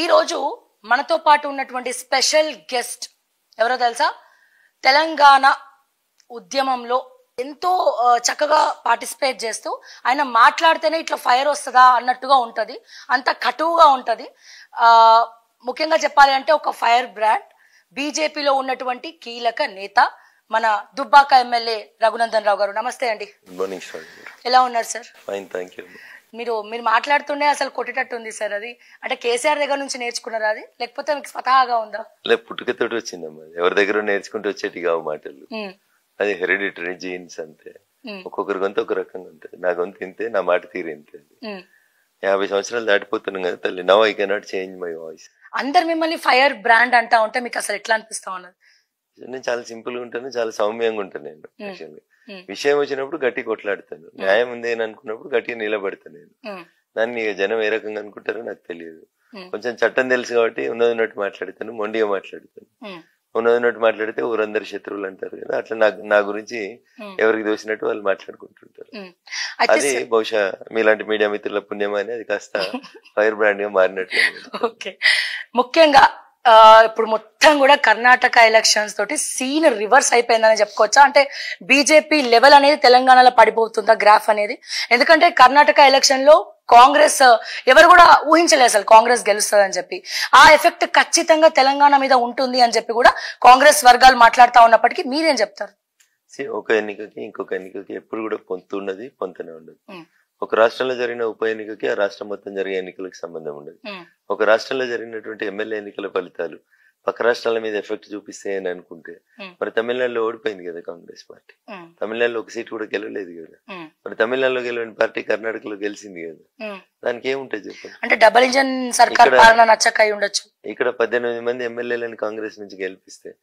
ఈ రోజు మనతో పాటు ఉన్నటువంటి స్పెషల్ గెస్ట్ ఎవరో తెలుసా? తెలంగాణ ఉద్యమంలో ఎంతో చక్కగా పార్టిసిపేట్ చేస్తూ ఆయన మాట్లాడితేనే ఇట్లా ఫైర్ వస్తుందా అన్నట్టుగా ఉంటది. అంత కటువుగా ఉంటది. ఆ ముఖ్యంగా చెప్పాలి అంటే ఒక ఫైర్ బ్రాండ్ బీజేపీలో ఉన్నటువంటి కీలక నేత మన దుబ్బాక ఎమ్మెల్యే రఘునందన్ రావు గారు. నమస్తే అండి. ఎలా ఉన్నారు సార్? ఫైన్ థ్యాంక్ యూ మీరు మీరు మాట్లాడుతుండే అసలు కొట్టేటట్టు ఉంది సార్ అది. అంటే కేసీఆర్ దగ్గర నుంచి నేర్చుకున్నారా అది? లేకపోతే మీకు స్వతహాగా ఉందా? లే పుట్టుకతోటి వచ్చిందమ్మా. ఎవరి దగ్గర నేర్చుకుంటూ వచ్చేటి కావు మాటలు. అది హెరిడిటరీ జీన్స్ అంతే. ఒక్కొక్కరి గొంతు ఒక రకంగా ఉంటుంది. నా గొంతు ఇంతే నా మాట తీరు ఇంతే. యాభై సంవత్సరాలు దాటిపోతున్నాం కదా తల్లి now I cannot change my voice. అందరు మిమ్మల్ని ఫైర్ బ్రాండ్ అంటా ఉంటే మీకు అసలు ఎట్లా అనిపిస్తా ఉన్నది? నేను చాలా సింపుల్గా ఉంటాను చాలా సౌమ్యంగా ఉంటాను నేను యాక్చువల్లీ విషయం వచ్చినప్పుడు గట్టి కొట్లాడతాను. న్యాయం ఉంది అని అనుకున్నప్పుడు గట్టిగా నిలబడతాను నేను. దాన్ని జనం ఏ రకంగా అనుకుంటారో నాకు తెలియదు. కొంచెం చట్టం తెలుసు కాబట్టి ఉన్నది ఉన్నట్టు మాట్లాడతాను మొండిగా మాట్లాడతాను. ఉన్నది ఉన్నట్టు మాట్లాడితే ఊరందరు శత్రువులు అంటారు కదా అట్లా నాకు నా గురించి ఎవరికి దోసినట్టు వాళ్ళు మాట్లాడుకుంటుంటారు. అది బహుశా మీలాంటి మీడియా మిత్రుల పుణ్యం అని అది కాస్త ఫైర్ బ్రాండ్గా మారినట్టు ఓకే. ముఖ్యంగా ఇప్పుడు మొత్తం కూడా కర్ణాటక ఎలక్షన్స్ తోటి సీన్ రివర్స్ అయిపోయిందని చెప్పుకోవచ్చా? అంటే బీజేపీ లెవెల్ అనేది తెలంగాణలో పడిపోతుందా గ్రాఫ్ అనేది? ఎందుకంటే కర్ణాటక ఎలక్షన్లో కాంగ్రెస్ ఎవరు కూడా ఊహించలేదు అసలు కాంగ్రెస్ గెలుస్తుందని చెప్పి. ఆ ఎఫెక్ట్ ఖచ్చితంగా తెలంగాణ మీద ఉంటుంది అని చెప్పి కూడా కాంగ్రెస్ వర్గాలు మాట్లాడుతా ఉన్నప్పటికీ మీరేం చెప్తారు? ఒక ఎన్నికకి ఇంకొక ఎన్నికకి ఎప్పుడు కూడా పొంతు ఉన్నది పొంతనే ఉండదు ఒక రాష్ట్రంలో జరిగిన ఉప ఎన్నికకి ఆ రాష్ట్రం మొత్తం జరిగే ఎన్నికలకు సంబంధం ఉండదు. ఉమ్, ఒక రాష్ట్రంలో జరిగినటువంటి ఎమ్మెల్యే ఎన్నికల ఫలితాలు పక్క రాష్ట్రాల మీద ఎఫెక్ట్ చూపిస్తాయి అని అనుకుంటే ఉమ్, మరి తమిళనాడులో ఓడిపోయింది కదా కాంగ్రెస్ పార్టీ. ఉమ్, తమిళనాడులో ఒక సీట్ కూడా గెలవలేదు కదా. మరి తమిళనాడులో గెలవని పార్టీ కర్ణాటకలో గెలిచింది కదా. దానికి ఏముంటుంది చెప్పండి? అంటే డబల్ ఇంజన్ సర్కార్ ఇక్కడ- పాలన నచ్చక ఉండొచ్చు. ఇక్కడ పద్దెనిమిది మంది ఎమ్మెల్యేలను కాంగ్రెస్ నుంచి గెలిపిస్తే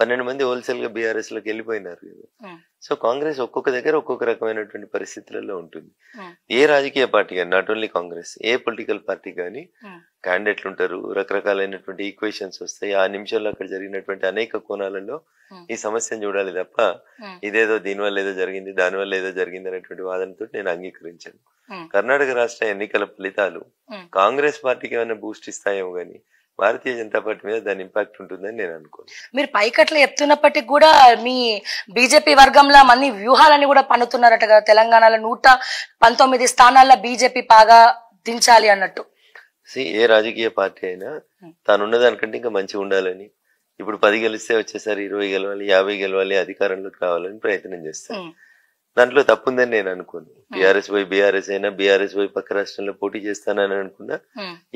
పన్నెండు మంది హోల్సేల్గా బీఆర్ఎస్లోకి వెళ్ళిపోయినారు కదా. సో కాంగ్రెస్ ఒక్కొక్క దగ్గర ఒక్కొక్క రకమైనటువంటి పరిస్థితులలో ఉంటుంది. ఏ రాజకీయ పార్టీ కానీ నాట్ ఓన్లీ కాంగ్రెస్ ఏ పొలిటికల్ పార్టీ కానీ. క్యాండిడేట్లు ఉంటారు. రకరకాలైనటువంటి ఈక్వేషన్స్ వస్తాయి. ఆ నిమిషంలో అక్కడ జరిగినటువంటి అనేక కోణాలలో. ఈ సమస్యను చూడాలి తప్ప. ఇదేదో దీనివల్ల ఏదో జరిగింది దానివల్ల ఏదో జరిగింది అనేటువంటి వాదనతో నేను అంగీకరించాను. కర్ణాటక రాష్ట్ర ఎన్నికల ఫలితాలు. కాంగ్రెస్ పార్టీకి ఏమైనా బూస్ట్ ఇస్తాయేమో కానీ భారతీయ జనతా పార్టీ మీద దాని ఇంపాక్ట్ ఉంటుందని నేను అనుకోను మీరు పైకట్లు చెప్తున్నప్పటికీ కూడా మీ బీజేపీ వర్గంలో మన్ని వ్యూహాలని కూడా పన్నుతున్నారట కదా తెలంగాణలో నూట పంతొమ్మిది స్థానాల్లో బీజేపీ బాగా దించాలి అన్నట్టు ఏ రాజకీయ పార్టీ అయినా. తానున్న దానికంటే ఇంకా మంచిగా ఉండాలని ఇప్పుడు పది గెలిస్తే వచ్చేసరి ఇరవై గెలవాలి యాభై గెలవాలి అధికారంలోకి రావాలని ప్రయత్నం చేస్తారు. దాంట్లో తప్పుందని నేను అనుకోను. టిఆర్ఎస్ పోయి బీఆర్ఎస్ అయినా బీఆర్ఎస్ పోయి పక్క రాష్ట్రంలో పోటీ చేస్తానని అనుకున్నా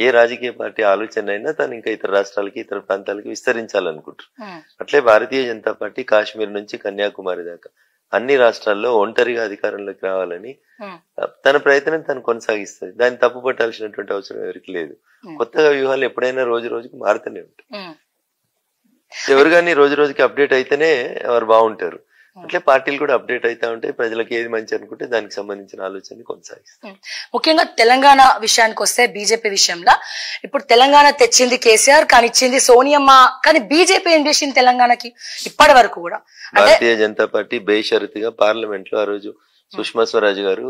ఏ రాజకీయ పార్టీ ఆలోచన అయినా తను ఇంకా ఇతర రాష్ట్రాలకి ఇతర ప్రాంతాలకి విస్తరించాలనుకుంటారు. అట్లే భారతీయ జనతా పార్టీ కాశ్మీర్ నుంచి కన్యాకుమారి దాకా అన్ని రాష్ట్రాల్లో ఒంటరిగా అధికారంలోకి రావాలని తన ప్రయత్నం తను కొనసాగిస్తుంది. దాన్ని తప్పు పట్టాల్సినటువంటి అవసరం ఎవరికి లేదు. కొత్తగా వ్యూహాలు ఎప్పుడైనా రోజు రోజుకి మారుతూనే ఉంటాయి. ఎవరు కానీ రోజు రోజుకి అప్డేట్ అయితేనే వారు బాగుంటారు. అట్లే పార్టీలు కూడా అప్డేట్ అవుతా ఉంటాయి ప్రజలకు ఏది మంచి అనుకుంటే దానికి సంబంధించిన ఆలోచన కొనసాగిస్తాయి ఉమ్. ముఖ్యంగా తెలంగాణ విషయానికి వస్తే బీజేపీ విషయంలో ఇప్పుడు తెలంగాణ తెచ్చింది కేసీఆర్ కానీ ఇచ్చింది సోనియమ్మ కానీ బీజేపీ ఏం చేసింది తెలంగాణకి? ఇప్పటి వరకు కూడా. భారతీయ జనతా పార్టీ బేషరతుగా పార్లమెంట్లో ఆ రోజు సుష్మా స్వరాజ్ గారు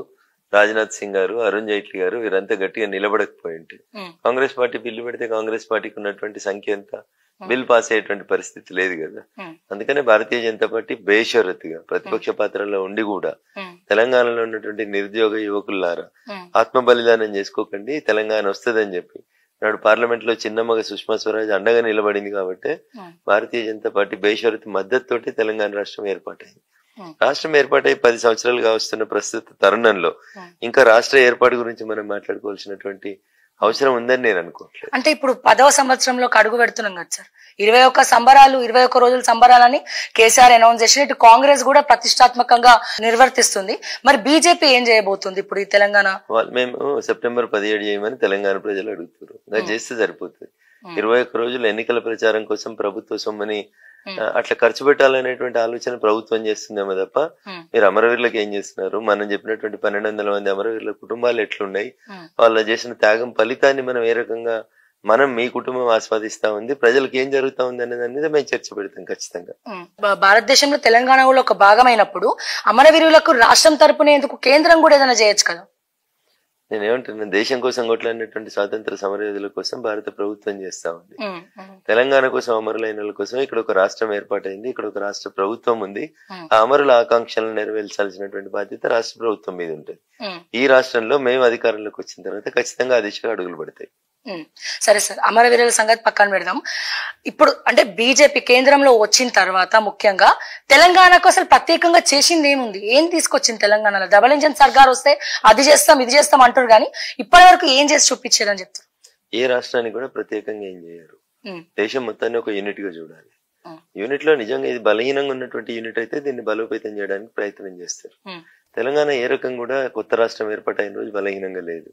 రాజ్నాథ్ సింగ్ గారు అరుణ్ జైట్లీ గారు వీరంతా గట్టిగా నిలబడకపోయి ఉంటే ఉమ్, కాంగ్రెస్ పార్టీ బిల్లు పెడితే కాంగ్రెస్ పార్టీకి ఉన్నటువంటి సంఖ్య ఎంత? బిల్ పాస్ అయ్యేటువంటి పరిస్థితి లేదు కదా. ఉమ్, అందుకనే భారతీయ జనతా పార్టీ బేషరతుగా ప్రతిపక్ష పాత్రలో ఉండి కూడా తెలంగాణలో ఉన్నటువంటి నిరుద్యోగ యువకులారా ఆత్మ బలిదానం చేసుకోకండి తెలంగాణ వస్తుందని చెప్పి. నాడు పార్లమెంట్లో చిన్నమ్మగా సుష్మా స్వరాజ్ అండగా నిలబడింది కాబట్టి భారతీయ జనతా పార్టీ బేషరతు మద్దతుతోటి తెలంగాణ రాష్ట్రం ఏర్పాటైంది. రాష్ట్రం ఏర్పాటై పది సంవత్సరాలుగా వస్తున్న ప్రస్తుత తరుణంలో. ఇంకా రాష్ట్ర ఏర్పాటు గురించి మనం మాట్లాడుకోవాల్సినటువంటి అవసరం ఉందని నేను అనుకోవట్లేదు. అంటే ఇప్పుడు పదవ సంవత్సరంలో అడుగు పెడుతున్నాం కదా సార్. ఇరవై ఒక్క సంబరాలు ఇరవై ఒక్క రోజుల సంబరాలని కేసీఆర్ అనౌన్స్ చేసిన ఇటు కాంగ్రెస్ కూడా ప్రతిష్టాత్మకంగా నిర్వర్తిస్తుంది. మరి బీజేపీ ఏం చేయబోతుంది ఇప్పుడు ఈ తెలంగాణ? మేము సెప్టెంబర్ పదిహేడు చేయమని తెలంగాణ ప్రజలు అడుగుతారు అది చేస్తే సరిపోతుంది. ఇరవై ఒక్క రోజులు ఎన్నికల ప్రచారం కోసం ప్రభుత్వ సొమ్మని అట్లా ఖర్చు పెట్టాలనేటువంటి ఆలోచన ప్రభుత్వం చేస్తుందేమో తప్ప మీరు అమరవీరులకు ఏం చేస్తున్నారు? మనం చెప్పినటువంటి పన్నెండు వందల మంది అమరవీరుల కుటుంబాలు ఎట్లున్నాయి? వాళ్ళు చేసిన త్యాగం ఫలితాన్ని మనం ఏ రకంగా మనం మీ కుటుంబం ఆస్వాదిస్తా ఉంది? ప్రజలకు ఏం జరుగుతా ఉంది అనే దాని మీద మేము చర్చ పెడతాం ఖచ్చితంగా. భారతదేశంలో తెలంగాణ ఒక భాగమైనప్పుడు అమరవీరులకు రాష్ట్రం తరపున ఎందుకు కేంద్రం కూడా ఏదైనా చేయొచ్చు కదా? నేను ఏమంటున్నాను దేశం కోసం కొట్లాడినటువంటి స్వాతంత్ర సమరయోధుల కోసం భారత ప్రభుత్వం చేస్తా ఉంది. తెలంగాణ కోసం అమరులైన కోసం ఇక్కడ ఒక రాష్ట్రం ఏర్పాటైంది ఇక్కడ ఒక రాష్ట్ర ప్రభుత్వం ఉంది. ఆ అమరుల ఆకాంక్షలను నెరవేర్చాల్సినటువంటి బాధ్యత రాష్ట్ర ప్రభుత్వం మీద ఉంటుంది. ఈ రాష్ట్రంలో మేము అధికారంలోకి వచ్చిన తర్వాత ఖచ్చితంగా ఆ దిశగా అడుగులు పడతాయి. సరే సార్. అమరవీరుల సంగతి పక్కన పెడదాం. ఇప్పుడు అంటే బీజేపీ కేంద్రంలో వచ్చిన తర్వాత ముఖ్యంగా తెలంగాణకు అసలు ప్రత్యేకంగా చేసింది ఏముంది? ఏం తీసుకొచ్చింది తెలంగాణలో? డబల్ ఇంజన్ సర్కార్ వస్తే అది చేస్తాం ఇది చేస్తాం అంటారు కానీ ఇప్పటి వరకు ఏం చేసి చూపించారని చెప్తారు? ఏ రాష్ట్రానికి కూడా ప్రత్యేకంగా ఏం చేయరు. దేశం మొత్తాన్ని ఒక యూనిట్గా చూడాలి. యూనిట్లో నిజంగా ఇది బలహీనంగా ఉన్నటువంటి యూనిట్ అయితే దీన్ని బలోపేతం చేయడానికి ప్రయత్నం చేస్తారు. తెలంగాణ ఏ రకం కూడా కొత్త రాష్ట్రం ఏర్పాటైన రోజు బలహీనంగా లేదు.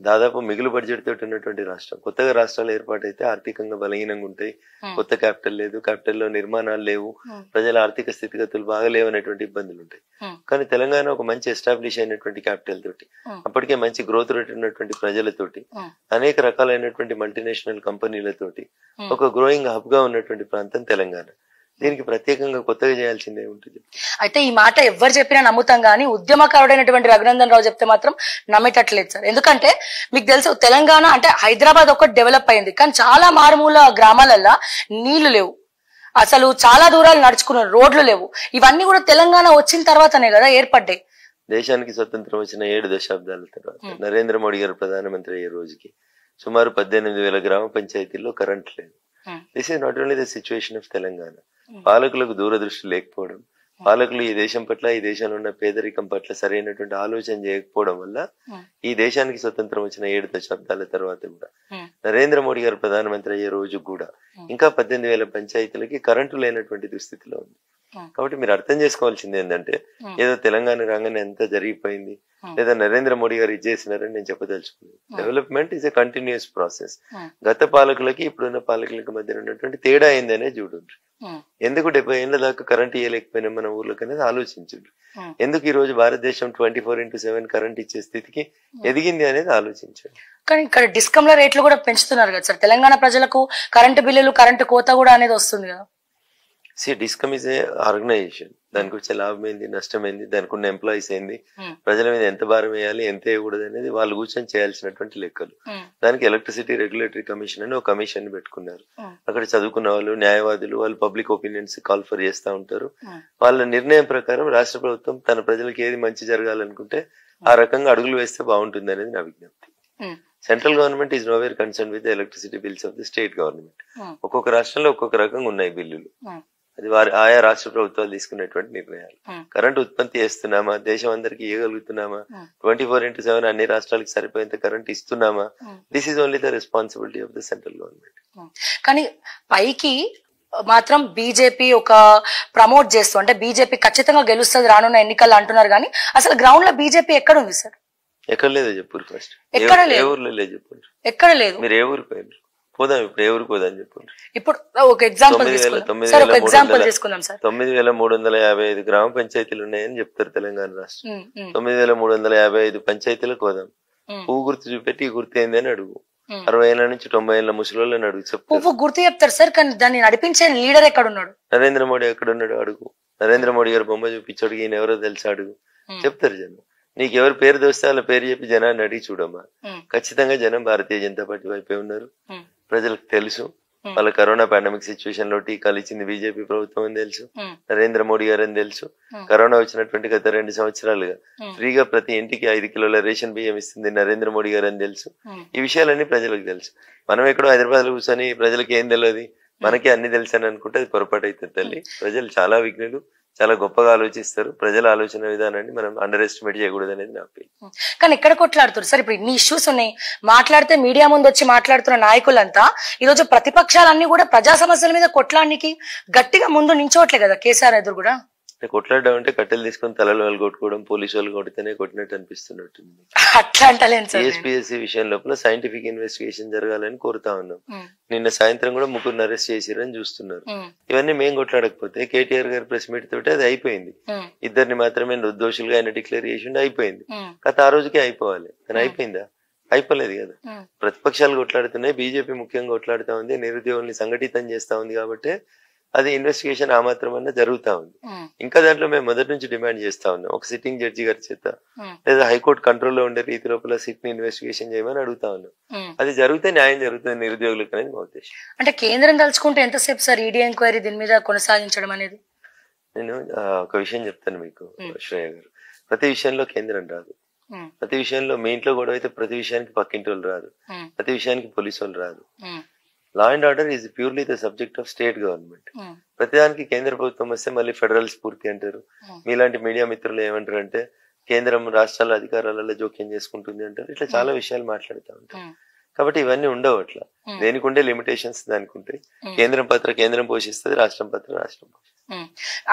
దాదాపు మిగులు బడ్జెట్ తోటి ఉన్నటువంటి రాష్ట్రం కొత్తగా రాష్ట్రాలు ఏర్పాటైతే ఆర్థికంగా బలహీనంగా ఉంటాయి. కొత్త క్యాపిటల్ లేదు క్యాపిటల్లో నిర్మాణాలు లేవు. ప్రజల ఆర్థిక స్థితిగతులు బాగలేవు అనేటువంటి ఇబ్బందులు ఉంటాయి కానీ తెలంగాణ ఒక మంచి ఎస్టాబ్లిష్ అయినటువంటి క్యాపిటల్ తోటి. అప్పటికే మంచి గ్రోత్ రేట్ ఉన్నటువంటి ప్రజలతోటి అనేక రకాలైనటువంటి మల్టీనేషనల్ కంపెనీలతోటి. ఒక గ్రోయింగ్ హబ్గా ఉన్నటువంటి ప్రాంతం తెలంగాణ దీనికి ప్రత్యేకంగా కొత్తగా చేయాల్సిందే ఉంటుంది. అయితే ఈ మాట ఎవరు చెప్పినా నమ్ముతాం కానీ ఉద్యమకారుడైనటువంటి రఘునందన్ రావు చెప్తే మాత్రం నమ్మేటట్లేదు సార్. ఎందుకంటే మీకు తెలుసు తెలంగాణ అంటే హైదరాబాద్ ఒకటి డెవలప్ అయింది. కానీ చాలా మారుమూల గ్రామాలల్లో నీళ్ళు లేవు. అసలు చాలా దూరాలు నడుచుకున్నారు రోడ్లు లేవు. ఇవన్నీ కూడా తెలంగాణ వచ్చిన తర్వాతనే కదా ఏర్పడ్డాయి. దేశానికి స్వతంత్రం వచ్చిన ఏడు దశాబ్దాల తర్వాత నరేంద్ర మోడీ గారు ప్రధానమంత్రి అయ్యే రోజుకి సుమారు పద్దెనిమిది వేల గ్రామ పంచాయతీల్లో కరెంట్ లేదు. This is not only the situation of Telangana పాలకులకు దూరదృష్టి లేకపోవడం పాలకులు ఈ దేశం పట్ల ఈ దేశంలో ఉన్న పేదరికం పట్ల సరైనటువంటి ఆలోచన చేయకపోవడం వల్ల ఈ దేశానికి స్వతంత్రం వచ్చిన ఏడు దశాబ్దాల తర్వాత కూడా నరేంద్ర మోడీ గారు ప్రధానమంత్రి అయ్యే రోజు కూడా ఇంకా పద్దెనిమిది వేల పంచాయతీలకి కరెంటు లేనటువంటి దుస్థితిలో ఉంది. కాబట్టి మీరు అర్థం చేసుకోవాల్సింది ఏంటంటే ఏదో తెలంగాణ రాగానే ఎంత జరిగిపోయింది. లేదా నరేంద్ర మోడీ గారు ఇది చేసినారని నేను చెప్పదలుచుకున్నాను. Development is a continuous process గత పాలకులకి ఇప్పుడున్న పాలకులకి మధ్య ఉన్నటువంటి తేడా ఏందనే చూడండి. ఎందుకు డెబ్బై ఏళ్ళ దాకా కరెంట్ ఇవ్వలేకపోయినా మన ఊర్లోకి అనేది ఆలోచించండి. ఎందుకు ఈ రోజు Bharatadesam twenty four into seven current ఇచ్చే స్థితికి ఎదిగింది అనేది ఆలోచించండి కానీ ఇక్కడ డిస్కమ్ల రేట్లు కూడా పెంచుతున్నారు కదా సార్. తెలంగాణ ప్రజలకు కరెంటు బిల్లులు కరెంటు కోత కూడా అనేది వస్తుంది కదా. See discom is a organization దానికి వచ్చే లాభం ఏంది నష్టం ఏంది దానికి ఉన్న ఎంప్లాయీస్ ఏంది? ఉమ్, ప్రజల మీద ఎంత భారం వేయాలి? ఎంత వేయకూడదు అనేది వాళ్ళు కూర్చొని చేయాల్సినటువంటి లెక్కలు. ఉమ్, దానికి ఎలక్ట్రిసిటీ రెగ్యులేటరీ కమిషన్ అని ఒక కమిషన్ పెట్టుకున్నారు. ఉమ్, అక్కడ చదువుకున్న వాళ్ళు న్యాయవాదులు వాళ్ళు పబ్లిక్ ఒపీనియన్స్ కాల్ఫర్ చేస్తూ ఉంటారు. వాళ్ళ నిర్ణయం ప్రకారం రాష్ట్ర ప్రభుత్వం తన ప్రజలకు ఏది మంచి జరగాలనుకుంటే ఆ రకంగా అడుగులు వేస్తే బాగుంటుంది అనేది నా విజ్ఞప్తి. Central government is nowhere concern with electricity bills of the state government ఒక్కొక్క రాష్ట్రంలో ఒక్కొక్క రకంగా ఉన్నాయి బిల్లులు. అది వారి ఆయా రాష్ట్ర ప్రభుత్వాలు తీసుకునేటువంటి నిర్ణయాలు. ఉమ్, కరెంట్ ఉత్పత్తి చేస్తున్నామా? దేశం అందరికి ఇవ్వగలుగుతున్నామా um, twenty four into seven అన్ని రాష్ట్రాలకు సరిపోయేంత current ఇస్తున్నామా. This is only the responsibility of the central government కానీ పైకి మాత్రం బీజేపీ ఒక ప్రమోట్ చేస్తూ అంటే బీజేపీ ఖచ్చితంగా గెలుస్తుంది రానున్న ఎన్నికల్లో అంటున్నారు కానీ అసలు గ్రౌండ్లో బీజేపీ ఎక్కడ ఉంది సార్? ఎక్కడ లేదో చెప్పు ఫస్ట్ ఎక్కడ లేదు. ఎక్కడ లేదు. మీరు ఏ ఊరికి పోయినారు పోదాం ఇప్పుడు ఊరికి పోదాం చెప్పండి. ఇప్పుడు ఒక ఎగ్జాంపుల్ తొమ్మిది వేల మూడు వందల- యాభై ఐదు గ్రామ పంచాయతీలు ఉన్నాయని చెప్తారు తెలంగాణ రాష్ట్రం. తొమ్మిది వేల మూడు వందల యాభై ఐదు పంచాయతీలకు పోదాం. పువ్వు గుర్తు చూపెట్టి గుర్తు ఏంది అని అడుగు. అరవై ఏళ్ళ నుంచి తొంభై ఏళ్ళ ముసలోళ్ళని అడుగు పువ్వు గుర్తు చెప్తారు సార్ కానీ దాన్ని నడిపించే లీడర్ ఎక్కడ ఉన్నాడు నరేంద్ర మోడీ ఎక్కడ ఉన్నాడు అడుగు. నరేంద్ర మోడీ గారు బొమ్మ చూపించాడు ఈయన ఎవరో తెలుసా అడుగు. చెప్తారు జనం. నీకు ఎవరు పేరు దోస్తే వాళ్ళ పేరు చెప్పి జనాన్ని అడిగి చూడమ్మా. ఖచ్చితంగా జనం భారతీయ జనతా పార్టీ వైపే ఉన్నారు. ప్రజలకు తెలుసు. వాళ్ళ కరోనా పాండమిక్ సిచ్యువేషన్లో టీకాలు ఇచ్చింది బీజేపీ ప్రభుత్వం అని తెలుసు. నరేంద్ర మోడీ గారు అని తెలుసు. కరోనా వచ్చినటువంటి గత రెండు సంవత్సరాలుగా ఫ్రీగా ప్రతి ఇంటికి ఐదు కిలోల రేషన్ బియ్యం ఇస్తుంది నరేంద్ర మోడీ గారు అని తెలుసు. ఈ విషయాలన్నీ ప్రజలకు తెలుసు. మనం ఎక్కడో హైదరాబాద్లో కూర్చొని ప్రజలకు ఏం తెలియదు మనకి అన్ని తెలుసు అని అనుకుంటే అది పొరపాటు అవుతుంది తల్లి. ప్రజలు చాలా విఘ్నులు. చాలా గొప్పగా ఆలోచిస్తారు. ప్రజల ఆలోచన విధానాన్ని మనం అండర్ ఎస్టిమేట్ చేయకూడదు అనేది నా కానీ ఎక్కడ కొట్లాడుతారు సార్ ఇప్పుడు ఇన్ని ఇష్యూస్ ఉన్నాయి. మాట్లాడితే మీడియా ముందు వచ్చి మాట్లాడుతున్న నాయకులంతా ఈ రోజు ప్రతిపక్షాలన్నీ కూడా ప్రజా సమస్యల మీద కొట్లాడడానికి గట్టిగా ముందు నించోట్లే కదా కేసీఆర్ ఎదురు కూడా? కొట్లాడడం అంటే కట్టెలు తీసుకొని తలలు వాళ్ళు కొట్టుకోవడం పోలీసు వాళ్ళు కొడితేనే కొట్టినట్టు అనిపిస్తున్నట్టుంది. అట్లా నేను. టీఎస్పీఎస్సీ విషయం లోపల సైంటిఫిక్ ఇన్వెస్టిగేషన్ జరగాలని కోరుతా ఉన్నాం. నిన్న సాయంత్రం కూడా ముగ్గురు అరెస్ట్ చేసిరని చూస్తున్నారు. ఇవన్నీ మేము కొట్లాడకపోతే కేటీఆర్ గారి ప్రెస్ మీట్ తోటి అది అయిపోయింది. ఇద్దరిని మాత్రమే నిర్దోషులుగా ఆయన డిక్లేర్ చేసిండు అయిపోయింది. కథ ఆ రోజుకే అయిపోవాలి. కానీ అయిపోయిందా? అయిపోలేదు కదా. ప్రతిపక్షాలు కొట్లాడుతున్నాయి బీజేపీ ముఖ్యంగా కొట్లాడుతా ఉంది నిరుద్యోగుల్ని సంఘటితం చేస్తా ఉంది కాబట్టి అది ఇన్వెస్టిగేషన్ ఆ మాత్రం అన్నా జరుగుతా ఉంది. ఉమ్, ఇంకా దాంట్లో మేము మొదటి నుంచి డిమాండ్ చేస్తా ఉన్నాం. ఒక సిట్టింగ్ జడ్జి గారి చేత ఉమ్, లేదా హైకోర్టు కంట్రోల్లో ఉండే రీతి లోపల సిట్ని ఇన్వెస్టిగేషన్ చేయమని అడుగుతా ఉన్నాం. ఉమ్. అది జరిగితే న్యాయం జరుగుతుంది నిరుద్యోగులకు అనేది మా ఉద్దేశం. అంటే కేంద్రం తలుచుకుంటే ఎంతసేపు సార్ ఈడీ ఎంక్వైరీ దీని మీద కొనసాగించడం అనేది? నేను ఒక విషయం చెప్తాను మీకు శ్రేయ గారు. ప్రతి విషయంలో కేంద్రం రాదు. ప్రతి విషయంలో మీ ఇంట్లో గొడవ అయితే ప్రతి విషయానికి పక్కింటి వాళ్ళు రాదు. ప్రతి విషయానికి పోలీసు వాళ్ళు రాదు. Law and order is purely the subject of state government ప్రతిదానికి కేంద్ర ప్రభుత్వం వస్తే మళ్ళీ ఫెడరల్ స్ఫూర్తి అంటారు. Hmm. మీలాంటి మీడియా మిత్రులు ఏమంటారు అంటే కేంద్రం రాష్ట్రాల అధికారాలలో జోక్యం చేసుకుంటుంది అంటారు. ఇట్లా చాలా విషయాలు మాట్లాడుతూ ఉంటారు. ఉమ్, కాబట్టి ఇవన్నీ ఉండవు అట్లా. దేనికి ఉండే లిమిటేషన్స్ దానికి ఉంటాయి. కేంద్రం పత్ర కేంద్రం పోషిస్తుంది రాష్ట్రం పత్ర రాష్ట్రం.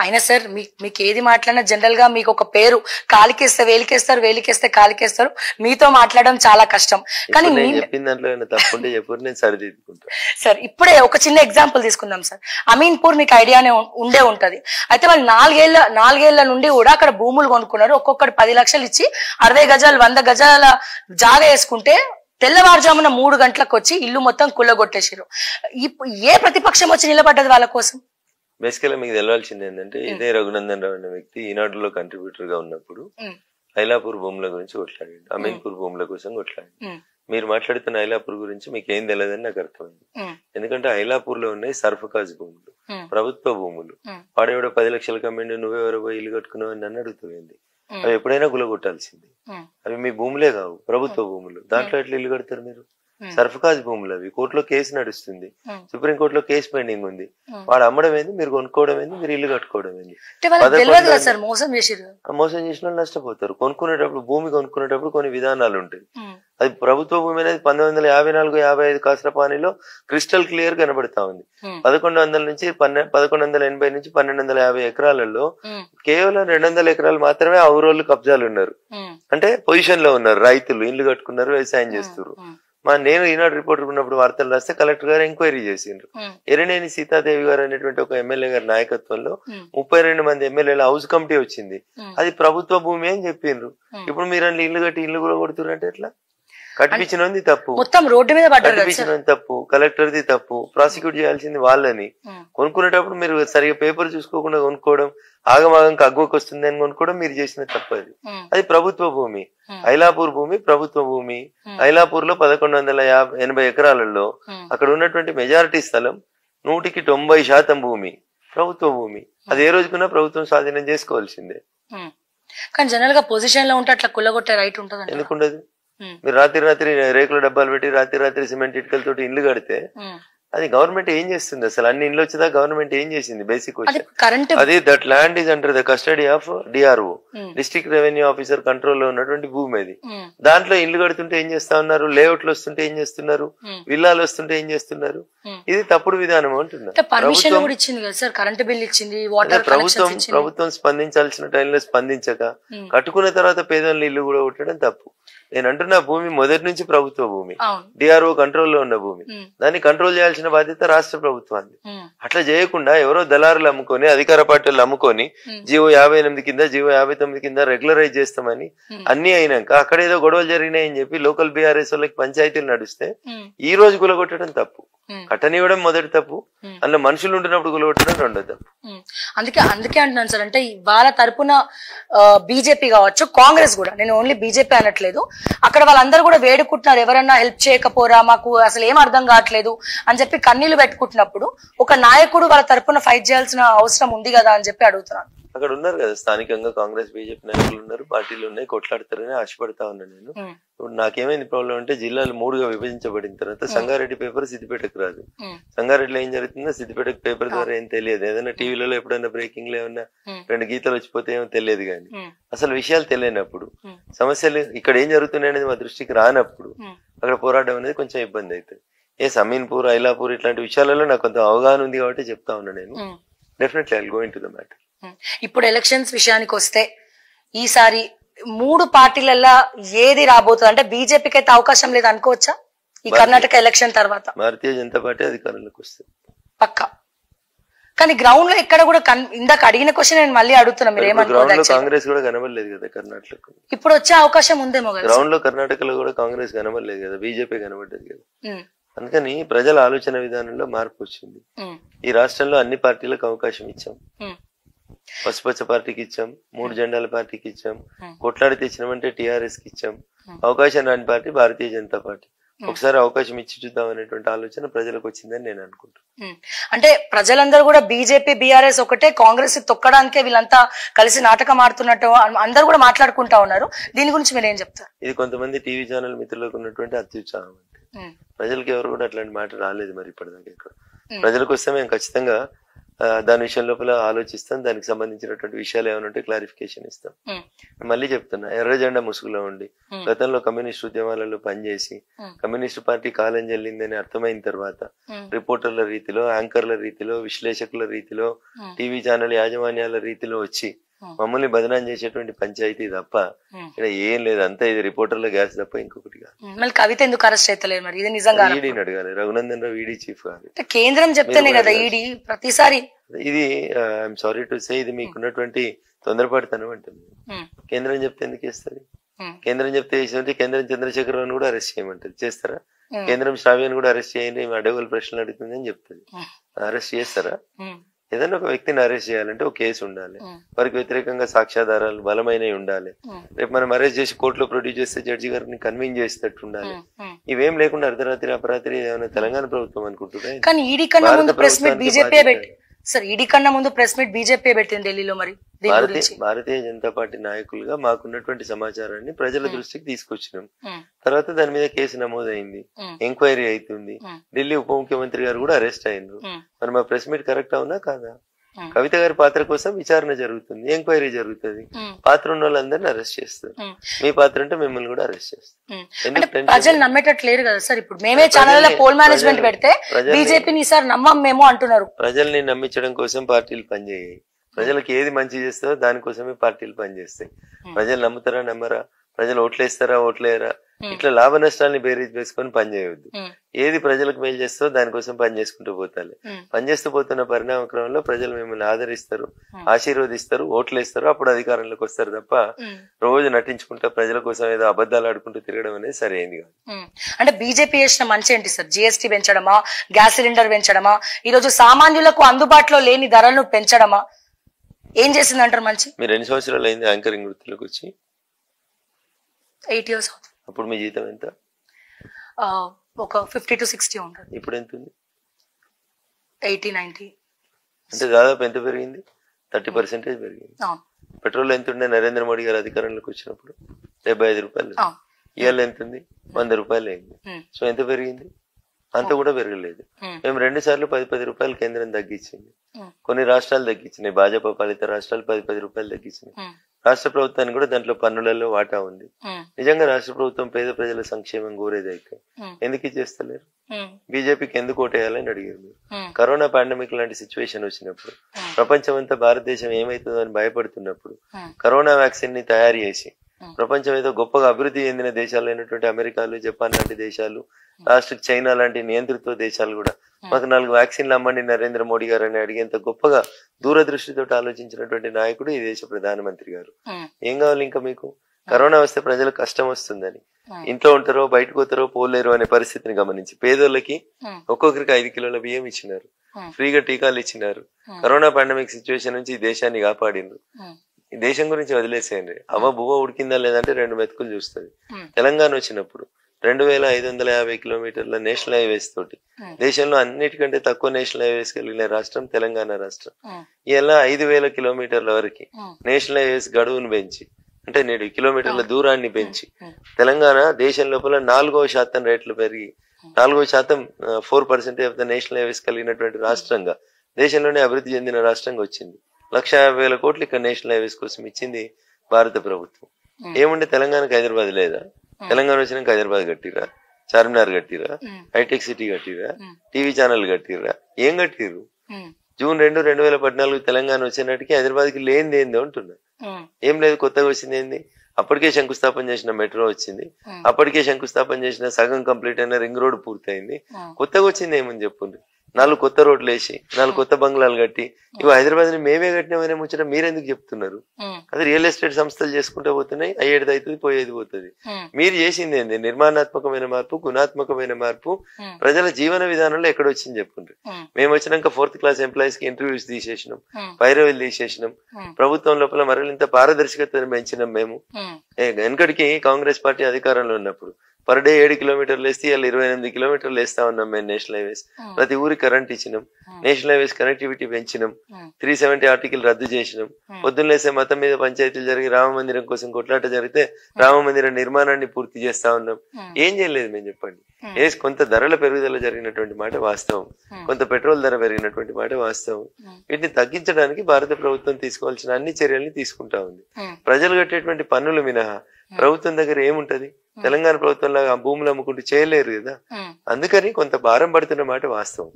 అయినా సార్ మీకు ఏది మాట్లాడినా జనరల్గా మీకు ఒక పేరు కాలికేస్తే వేలికేస్తారు వేలికేస్తే కాలికేస్తారు. మీతో మాట్లాడడం చాలా కష్టం. కానీ చెప్పిన దాంట్లో తప్పుంటే చెప్పు నేను సార్ ఇప్పుడే ఒక చిన్న ఎగ్జాంపుల్ తీసుకుందాం సార్. అమీన్పూర్ మీకు ఐడియానే ఉండే ఉంటది. అయితే వాళ్ళు నాలుగేళ్ళ నాలుగేళ్ళ నుండి కూడా అక్కడ భూములు కొనుక్కున్నారు. ఒక్కొక్కటి పది లక్షలు ఇచ్చి అరవై గజాలు వంద గజాల జాగా వేసుకుంటే తెల్లవారుజామున మూడు గంటలకు వచ్చి ఇల్లు మొత్తం కుల్లగొట్టేసారు ఏ ప్రతిపక్షం వచ్చి నిలబడ్డది వాళ్ళ కోసం? బేసికల్గా మీకు తెలవాల్సింది ఏంటంటే ఇదే రఘునందన్ రావు అనే వ్యక్తి ఈనాడులో కంట్రిబ్యూటర్గా ఉన్నప్పుడు ఐలాపూర్ భూముల గురించి కొట్లాడండి అమీన్పూర్ భూముల కోసం కొట్లాడండి. మీరు మాట్లాడుతున్న ఐలాపూర్ గురించి మీకు ఏం తెలియదని నాకు అర్థమైంది. ఎందుకంటే ఐలాపూర్లో ఉన్నాయి సర్ఫకాజ్ భూములు ప్రభుత్వ భూములు. వాడేవాడో పది లక్షల కమ్మిండి నువ్వెవరో ఇల్లు కట్టుకున్నావు అని నన్ను అడుగుతుంది అవి ఎప్పుడైనా గులగొట్టాల్సింది. అవి మీ భూములే కావు ప్రభుత్వ భూములు. దాంట్లో ఎట్లా ఇల్లు కడతారు మీరు? సర్ఫకాజ్ భూములు అవి. కోర్టులో కేసు నడుస్తుంది. సుప్రీం కోర్టులో కేసు పెండింగ్ ఉంది. వాడు అమ్మడం ఏంది? మీరు కొనుక్కోవడం ఏంది? మీరు ఇల్లు కట్టుకోవడం ఏంది? మోసం చేసిన వాళ్ళు నష్టపోతారు. కొనుక్కునేటప్పుడు భూమి కొనుక్కునేటప్పుడు కొన్ని విధానాలు ఉంటాయి. అది ప్రభుత్వ భూమి అనేది పంతొమ్మిది వందల యాభై నాలుగు యాభై ఐదు కాసరపానిలో క్రిస్టల్ క్లియర్ కనబడతా ఉంది. ఉమ్, పదకొండు వందల నుంచి పన్నె పదకొండు వందల ఎనభై నుంచి పన్నెండు వందల యాభై ఎకరాలలో ఉమ్, కేవలం రెండు వందల ఎకరాలు మాత్రమే ఔరోళ్ళు కబ్జాలు ఉన్నారు. ఉమ్, అంటే పొజిషన్లో ఉన్నారు. రైతులు ఇల్లు కట్టుకున్నారు వ్యవసాయం చేస్తున్నారు. మా నేను ఈనాడు రిపోర్టర్ ఉన్నప్పుడు వార్తలు రాస్తే కలెక్టర్ గారు ఎంక్వైరీ చేసిండ్రు. ఉమ్, ఎరనేని సీతాదేవి గారు అనేటువంటి ఒక ఎమ్మెల్యే గారి నాయకత్వంలో ముప్పై రెండు మంది ఎమ్మెల్యేల హౌస్ కమిటీ వచ్చింది. అది ప్రభుత్వ భూమి అని చెప్పిండ్రు Hmm. ఇప్పుడు మీరు ఇల్లు కట్టి ఇల్లు కూడా కొడుతున్నారు అంటే ఎట్లా? కట్టిపించినది తప్పు. మొత్తం రోడ్డు మీద పడ్డారు కదా సార్? కట్టిపించినది తప్పు. కలెక్టర్ది తప్పు. ప్రాసిక్యూట్ చేయాల్సింది వాళ్ళని. కొనుక్కునేటప్పుడు మీరు సరిగా పేపర్ చూసుకోకుండా కొనుక్కోవడం ఆగమాగం అగ్గువకి వస్తుంది అని కొనుక్కోవడం మీరు చేసిన తప్పు అది. అది ప్రభుత్వ భూమి. ఐలాపూర్ భూమి ప్రభుత్వ భూమి. ఐలాపూర్లో పదకొండు వందల యాభై ఎనభై ఎకరాలలో అక్కడ ఉన్నటువంటి మెజారిటీ స్థలం నూటికి తొంభై శాతం భూమి. ప్రభుత్వ భూమి. అది ఏ రోజుకున్నా ప్రభుత్వం స్వాధీనం చేసుకోవాల్సిందే. కానీ జనరల్గా పొజిషన్లో ఉంటే అట్లా కుల్లగొట్టే రైట్ ఉంటదంట ఎందుకుండదు? మీరు రాత్రి రాత్రి రేకుల డబ్బాలు పెట్టి రాత్రి రాత్రి సిమెంట్ ఇటుకలతోటి ఇల్లు కడితే. అది గవర్నమెంట్ ఏం చేస్తుంది? అసలు అన్ని ఇల్లు వచ్చేదా? గవర్నమెంట్ ఏం చేసింది? బేసిక్ అది క్వశ్చన్ కరెంట్ అది that land is under the custody of DRO district revenue officer కంట్రోల్లో ఉన్నటువంటి భూమి అది. దాంట్లో ఇల్లు కడుతుంటే ఏం చేస్తా ఉన్నారు? లేఅవుట్లు వస్తుంటే ఏం చేస్తున్నారు? విల్లాలు వస్తుంటే ఏం చేస్తున్నారు. ఇది తప్పుడు విధానం అంటున్నా. అంటే పర్మిషన్ ప్రభుత్వం- ప్రభుత్వం స్పందించాల్సిన టైంలో స్పందించక కట్టుకున్న తర్వాత పేదలను ఇల్లు కూడా కొట్టడం తప్పు. నేను అంటున్నా భూమి మొదటి నుంచి ప్రభుత్వ భూమి. డిఆర్ఓ కంట్రోల్లో ఉన్న భూమి. దాన్ని కంట్రోల్ చేయాల్సిన బాధ్యత రాష్ట్ర ప్రభుత్వాన్ని అట్లా చేయకుండా ఎవరో దళారులు అమ్ముకొని అధికార పార్టీలు అమ్ముకొని జీవో యాభై ఎనిమిది కింద జీవో యాభై తొమ్మిది కింద రెగ్యులరైజ్ చేస్తామని అన్ని అయినాక అక్కడ ఏదో గొడవలు జరిగినాయని చెప్పి లోకల్ బీఆర్ఎస్ వాళ్ళకి పంచాయతీలు నడిస్తే ఈ రోజు గులగొట్టడం తప్పు. కట్టనివ్వడం మొదటి తప్పు. అందులో మనుషులు ఉంటున్నప్పుడు గులగొట్టడం రెండో తప్పు. అందుకే అందుకే అంటున్నాను సార్ అంటే వాళ్ళ తరపున బీజేపీ కావచ్చు కాంగ్రెస్ కూడా. నేను ఓన్లీ బీజేపీ అనట్లేదు. అక్కడ వాళ్ళందరూ కూడా వేడుకుంటున్నారు ఎవరన్నా హెల్ప్ చేయకపోరా మాకు అసలు ఏం అర్థం కావట్లేదు అని చెప్పి కన్నీళ్ళు పెట్టుకుంటున్నప్పుడు ఒక నాయకుడు వాళ్ళ తరపున ఫైట్ చేయాల్సిన అవసరం ఉంది కదా అని చెప్పి అడుగుతున్నాను. అక్కడ ఉన్నారు కదా స్థానికంగా కాంగ్రెస్ బీజేపీ నాయకులు ఉన్నారు పార్టీలు ఉన్నాయి కొట్లాడతారని ఆశపడతా ఉన్నాను నేను. ఇప్పుడు నాకేమైంది ప్రాబ్లం అంటే జిల్లాలు మూడుగా విభజించబడిన తర్వాత సంగారెడ్డి పేపర్ సిద్దిపేటకు రాదు. సంగారెడ్డిలో ఏం జరుగుతుందో సిద్దిపేట పేపర్ ద్వారా ఏం తెలియదు. ఏదైనా టీవీలలో ఎప్పుడైనా బ్రేకింగ్లో ఏమన్నా రెండు గీతలు వచ్చిపోతే ఏమో తెలియదు కానీ అసలు విషయాలు తెలియనప్పుడు సమస్యలు ఇక్కడ ఏం జరుగుతున్నాయి అనేది మా దృష్టికి రానప్పుడు అక్కడ పోరాటం అనేది కొంచెం ఇబ్బంది అవుతుంది. ఏ సమీన్పూర్ ఐలాపూర్ ఇట్లాంటి విషయాలలో నాకు కొంత అవగాహన ఉంది కాబట్టి చెప్తా ఉన్నా నేను. Definitely I go into the matter. ఇప్పుడు ఎలక్షన్స్ విషయానికి వస్తే ఈసారి మూడు పార్టీలల్లో ఏది రాబోతుంది? అంటే బీజేపీకి అయితే అవకాశం లేదు అనుకోవచ్చా? ఈ కర్ణాటక ఎలక్షన్ తర్వాత. భారతీయ జనతా పార్టీ అధికారంలోకి వస్తుంది పక్కా. కానీ గ్రౌండ్లో ఎక్కడ కూడా ఇందాక అడిగిన క్వశ్చన్ నేను మళ్ళీ అడుగుతున్నా మీరు. కాంగ్రెస్ కూడా కనబడలేదు కదా కర్ణాటకలో ఇప్పుడు వచ్చే అవకాశం ఉందేమో గ్రౌండ్లో కర్ణాటకలో కూడా కాంగ్రెస్ కనబడలేదు కదా బీజేపీ కనబడ్డది కదా. ఉమ్, అందుకని ప్రజల ఆలోచన విధానంలో మార్పు వచ్చింది. ఈ రాష్ట్రంలో అన్ని పార్టీలకు అవకాశం ఇచ్చాం. పసుపచ్చ పార్టీకి ఇచ్చాం మూడు జెండాల పార్టీకి ఇచ్చాం. కొట్లాడి తెచ్చినామంటే టిఆర్ఎస్కి ఇచ్చాం. అవకాశం రాని పార్టీ భారతీయ జనతా పార్టీ. ఒకసారి అవకాశం ఇచ్చి చూద్దాం అనేటువంటి ఆలోచన ప్రజలకు వచ్చిందని నేను అనుకుంటున్నాను. అంటే ప్రజలందరూ కూడా బీజేపీ బీఆర్ఎస్ ఒకటే కాంగ్రెస్ తొక్కడానికే వీళ్ళంతా కలిసి నాటకం ఆడుతున్నట్టు అందరూ కూడా మాట్లాడుకుంటా ఉన్నారు. దీని గురించి మీరు ఏం చెప్తారు? ఇది కొంతమంది టీవీ ఛానల్ మిత్రులకు ఉన్నటువంటి అత్యుత్సాహం. ప్రజలకు ఎవరు కూడా అట్లాంటి మాట రాలేదు మరి ఇప్పటిదాకా ఇక్కడ. ప్రజలకు వస్తే మేము ఖచ్చితంగా దాని విషయం లోపల ఆలోచిస్తాం దానికి సంబంధించినటువంటి విషయాలు ఏమైనా ఉంటే క్లారిఫికేషన్ ఇస్తాం మళ్ళీ చెప్తున్నా ఎర్ర జెండా ముసుగులో ఉండి. గతంలో కమ్యూనిస్ట్ ఉద్యమాలలో పనిచేసి. కమ్యూనిస్ట్ పార్టీ కాలం చెల్లిందని అర్థమైన తర్వాత రిపోర్టర్ల రీతిలో యాంకర్ల రీతిలో విశ్లేషకుల రీతిలో టీవీ ఛానల్ యాజమాన్యాల రీతిలో వచ్చి. మమ్మల్ని బదనాం చేసేటువంటి పంచాయతీ తప్ప ఇక్కడ ఏం లేదు. అంతా ఇది రిపోర్టర్ల గ్యాస్ తప్ప ఇంకొకటి కాదు కవిత ఎందుకు అరెస్ట్ అవుతలేదు మరి? ఇది నిజంగా ఈడీని అడగాలి. రఘునందన్ రావు ఈడీ చీఫ్ కాదు కేంద్రం చెప్తేనే కదా ఈడీ. ప్రతిసారి ఇది ఐఎమ్ సారీ టు సే ఇది మీకున్నటువంటి తొందరపాటుతనం అంటుంది. కేంద్రం చెప్తే ఎందుకు చేస్తుంది ఉమ్, కేంద్రం చెప్తే చేసినట్టు కేంద్రం చంద్రశేఖరరావును కూడా అరెస్ట్ చేయమంటది. చేస్తారా? కేంద్రం శ్రావ్యాన్ని కూడా అరెస్ట్ చేయండి ఈమె అడవుల ప్రశ్నలు అడుగుతుంది అని చెప్తుంది. అరెస్ట్ చేస్తారా? ఏదైనా ఒక వ్యక్తిని అరెస్ట్ చేయాలంటే ఒక కేసు ఉండాలి. వారికి వ్యతిరేకంగా సాక్ష్యాధారాలు బలమైనవి ఉండాలి. రేపు మనం అరెస్ట్ చేసి కోర్టులో ప్రొడ్యూస్ చేస్తే జడ్జి గారిని కన్విన్స్ చేసేటట్టు ఉండాలి. ఇవేం లేకుండా అర్ధరాత్రి అపరాత్రి ఏమైనా తెలంగాణ ప్రభుత్వం అనుకుంటుందా సార్ ఈడీ కన్నా ముందు ప్రెస్ మీట్ బీజేపీ పెట్టింది ఢిల్లీలో మరి? భారతీయ జనతా పార్టీ నాయకులుగా మాకున్నటువంటి సమాచారాన్ని ప్రజల దృష్టికి తీసుకొచ్చినాం. తర్వాత దాని మీద కేసు నమోదైంది. ఎంక్వైరీ అవుతుంది. ఢిల్లీ ఉప ముఖ్యమంత్రి గారు కూడా అరెస్ట్ ఉమ్, మరి మా ప్రెస్ మీట్ కరెక్ట్ అవునా కాదా? కవిత గారి పాత్ర కోసం విచారణ జరుగుతుంది ఎంక్వైరీ జరుగుతుంది. ఉమ్, పాత్ర ఉన్న వాళ్ళందరినీ అరెస్ట్ చేస్తారు. ఉమ్, మీ పాత్ర అంటే మిమ్మల్ని కూడా అరెస్ట్ చేస్తారు? ప్రజలు నమ్మేటట్లు లేరు కదా సార్ ఇప్పుడు మేమే ఛానల్ పోల్ మేనేజ్మెంట్ పెడితే బీజేపీని ఈసారి నమ్మం మేము అంటున్నారు. ప్రజల్ని నమ్మించడం కోసం పార్టీలు పనిచేయాయి. ప్రజలకు ఏది మంచి చేస్తారో దానికోసమే పార్టీలు పనిచేస్తాయి. ప్రజలు నమ్ముతారా నమ్మరా? ప్రజలు ఓట్లేస్తారా ఓట్లేయరా? ఇట్లా లాభ నష్టాలని బేరీజ్ వేసుకొని పనిచేయవద్దు ఏది ప్రజలకు మేలు చేస్తారో దానికోసం పని చేసుకుంటూ పోతాలి. పనిచేస్తూ పోతున్న పరిణామ క్రమంలో ప్రజలు మిమ్మల్ని ఆదరిస్తారు ఆశీర్వదిస్తారు ఓట్లేస్తారు అప్పుడు అధికారంలోకి వస్తారు తప్ప రోజు నటించుకుంటా ప్రజల కోసం ఏదో అబద్ధాలు ఆడుకుంటూ తిరగడం అనేది సరైనది కాదు. అంటే బీజేపీ చేసిన మంచి ఏంటి సార్? జిఎస్టీ పెంచడమా? గ్యాస్ సిలిండర్ పెంచడమా? ఈ రోజు సామాన్యులకు అందుబాటులో లేని ధరలను పెంచడమా? ఏం చేసిందంటారు మంచి? మీరు ఎన్ని సంవత్సరాలు అయింది యాంకరింగ్ వృత్తిలోకి వచ్చి? ఎయిట్ ఇయర్స్ అప్పుడు మీ జీతం ఎంత? ఒక ఫిఫ్టీ టు సిక్స్టీ ఉంటుంది. ఇప్పుడు ఎంత ఉంది? Eighty ninety. అంటే దాదాపు ఎంత పెరిగింది? థర్టీ పర్సెంటేజ్ పెరిగింది. పెట్రోల్ ఎంత ఉండే? నరేంద్ర మోడీ గారు అధికారంలోకి వచ్చినప్పుడు డెబ్బై ఐదు రూపాయలు. ఇవాళ ఎంత ఉంది? వంద రూపాయలు అయింది. సో ఎంత పెరిగింది? అంత కూడా పెరగలేదు. మేము రెండు సార్లు పది పది రూపాయలు కేంద్రం తగ్గించింది. కొన్ని రాష్ట్రాలు తగ్గించినాయి. భాజపా పాలిత రాష్ట్రాలు పది పది రూపాయలు తగ్గించినాయి. రాష్ట్ర ప్రభుత్వానికి కూడా దాంట్లో పన్నులలో వాటా ఉంది. నిజంగా రాష్ట్ర ప్రభుత్వం పేద ప్రజల సంక్షేమం కోరేదైతే ఎందుకు ఇచ్చేస్తలేరు ఉమ్, బీజేపీకి ఎందుకు ఓటేయాలని అడిగారు మీరు? కరోనా పాండమిక్ లాంటి సిచ్యువేషన్ వచ్చినప్పుడు ప్రపంచం అంతా భారతదేశం ఏమైతుందో అని భయపడుతున్నప్పుడు కరోనా వ్యాక్సిన్ని తయారు చేసి. ప్రపంచం ఏదో గొప్పగా అభివృద్ధి చెందిన దేశాలు అయినటువంటి అమెరికాలు జపాన్ లాంటి దేశాలు లాస్ట్ చైనా లాంటి నియంత్రిత దేశాలు కూడా. మాకు నాలుగు వ్యాక్సిన్లు అమ్మండి నరేంద్ర మోడీ గారు అని అడిగేంత గొప్పగా దూరదృష్టితో ఆలోచించినటువంటి నాయకుడు ఈ దేశ ప్రధానమంత్రి గారు. ఏం కావాలి ఇంకా మీకు? కరోనా వస్తే ప్రజలకు కష్టం వస్తుందని. Hmm. ఇంట్లో ఉంటారో బయటకు పోతారో పోలేరు అనే పరిస్థితిని గమనించి పేదోళ్ళకి ఒక్కొక్కరికి ఐదు కిలోల బియ్యం ఇచ్చినారు. ఫ్రీగా టీకాలు ఇచ్చినారు. Hmm. కరోనా పాండమిక్ సిచ్యువేషన్ నుంచి ఈ దేశాన్ని కాపాడిండ్రు ఈ దేశం గురించి వదిలేసేయండి. అవ్వ బువ్వ ఉడికిందా లేదంటే రెండు మెతుకులు చూస్తుంది. ఉమ్, తెలంగాణ వచ్చినప్పుడు రెండు వేల ఐదు వందల యాభై కిలోమీటర్ల నేషనల్ హైవేస్ తోటి ఉమ్, దేశంలో అన్నిటికంటే తక్కువ నేషనల్ హైవేస్ కలిగిన రాష్ట్రం తెలంగాణ రాష్ట్రం. ఇలా ఐదు వేల కిలోమీటర్ల వరకు నేషనల్ హైవేస్ గడువును పెంచి అంటే నేడు కిలోమీటర్ల దూరాన్ని పెంచి తెలంగాణ దేశం లోపల నాలుగవ శాతం రేట్లు పెరిగి నాలుగవ శాతం four percentage of the national highways కలిగినటువంటి రాష్ట్రంగా దేశంలోనే అభివృద్ధి చెందిన రాష్ట్రంగా వచ్చింది. లక్ష యాభై వేల కోట్లు ఇక్కడ నేషనల్ హైవేస్ కోసం ఇచ్చింది భారత ప్రభుత్వం. ఏముండే తెలంగాణకి హైదరాబాద్ లేదా? తెలంగాణ వచ్చినాక హైదరాబాద్ కట్టిరా? చార్మినార్ కట్టిరా? హైటెక్ సిటీ కట్టిరా? టీవీ ఛానల్ కట్టిరా? ఏం కట్టిర్రు? ఉమ్, జూన్ రెండు రెండు వేల పద్నాలుగు తెలంగాణ వచ్చినట్టుకి హైదరాబాద్కి లేనిది ఏందో అంటున్నా. ఏం లేదు కొత్తగా వచ్చింది ఏంది? అప్పటికే శంకుస్థాపన చేసిన మెట్రో వచ్చింది. అప్పటికే శంకుస్థాపన చేసిన సగం కంప్లీట్ అయిన రింగ్ రోడ్ పూర్తయింది. కొత్తగా వచ్చింది ఏమని చెప్పుండ్రి? నాలుగు కొత్త రోడ్లు వేసి నాలుగు కొత్త బంగ్లాలు కట్టి ఇవి హైదరాబాద్ని మేమే కట్టినామనే ముచ్చట మీరెందుకు చెప్తున్నారు? ఉమ్, అది రియల్ ఎస్టేట్ సంస్థలు చేసుకుంటూ పోతున్నాయి అయ్యేది అవుతుంది పోయేది పోతుంది. మీరు చేసింది ఏంది? నిర్మాణాత్మకమైన మార్పు గుణాత్మకమైన మార్పు ప్రజల జీవన విధానంలో ఎక్కడ వచ్చింది చెప్పండి ఉమ్, మేము వచ్చినాక ఫోర్త్ క్లాస్ ఎంప్లాయీస్కి ఇంటర్వ్యూస్ తీసేసినాం పైరవీలు తీసేసినాం. ప్రభుత్వం లోపల మరింత పారదర్శకతను పెంచినాం మేము. వెనకటికి కాంగ్రెస్ పార్టీ అధికారంలో ఉన్నప్పుడు. పర్ డే ఏడు కిలోమీటర్లు వేస్తే ఇలా ఇరవై ఎనిమిది కిలోమీటర్లు వేస్తా ఉన్నాం మేము నేషనల్ హైవేస్. ఉమ్, ప్రతి ఊరి కరెంట్ ఇచ్చినాం. ఉమ్, నేషనల్ హైవేస్ కనెక్టివిటీ పెంచినాం. త్రీ సెవెంటీ ఆర్టికల్ రద్దు చేసినాం. ఉమ్, పొద్దున్న లేసే మతం మీద పంచాయతీలు జరిగి రామ మందిరం కోసం కొట్లాట జరిగితే రామ మందిరం నిర్మాణాన్ని పూర్తి చేస్తా ఉన్నాం. ఏం చేయలేదు మేము చెప్పండి. ఏ కొంత ధరల పెరుగుదల జరిగినటువంటి మాట వాస్తవం. కొంత పెట్రోల్ ధర పెరిగినటువంటి మాట వాస్తవం. వీటిని తగ్గించడానికి భారత ప్రభుత్వం తీసుకోవాల్సిన అన్ని చర్యల్ని తీసుకుంటా ఉంది. ప్రజలు కట్టేటువంటి పన్నులు మినహా ప్రభుత్వం దగ్గర ఏముంటది? తెలంగాణ ప్రభుత్వం లాగా ఆ భూములు అమ్ముకుంటూ చేయలేరు కదా. అందుకని కొంత భారం పడుతున్న మాట వాస్తవం.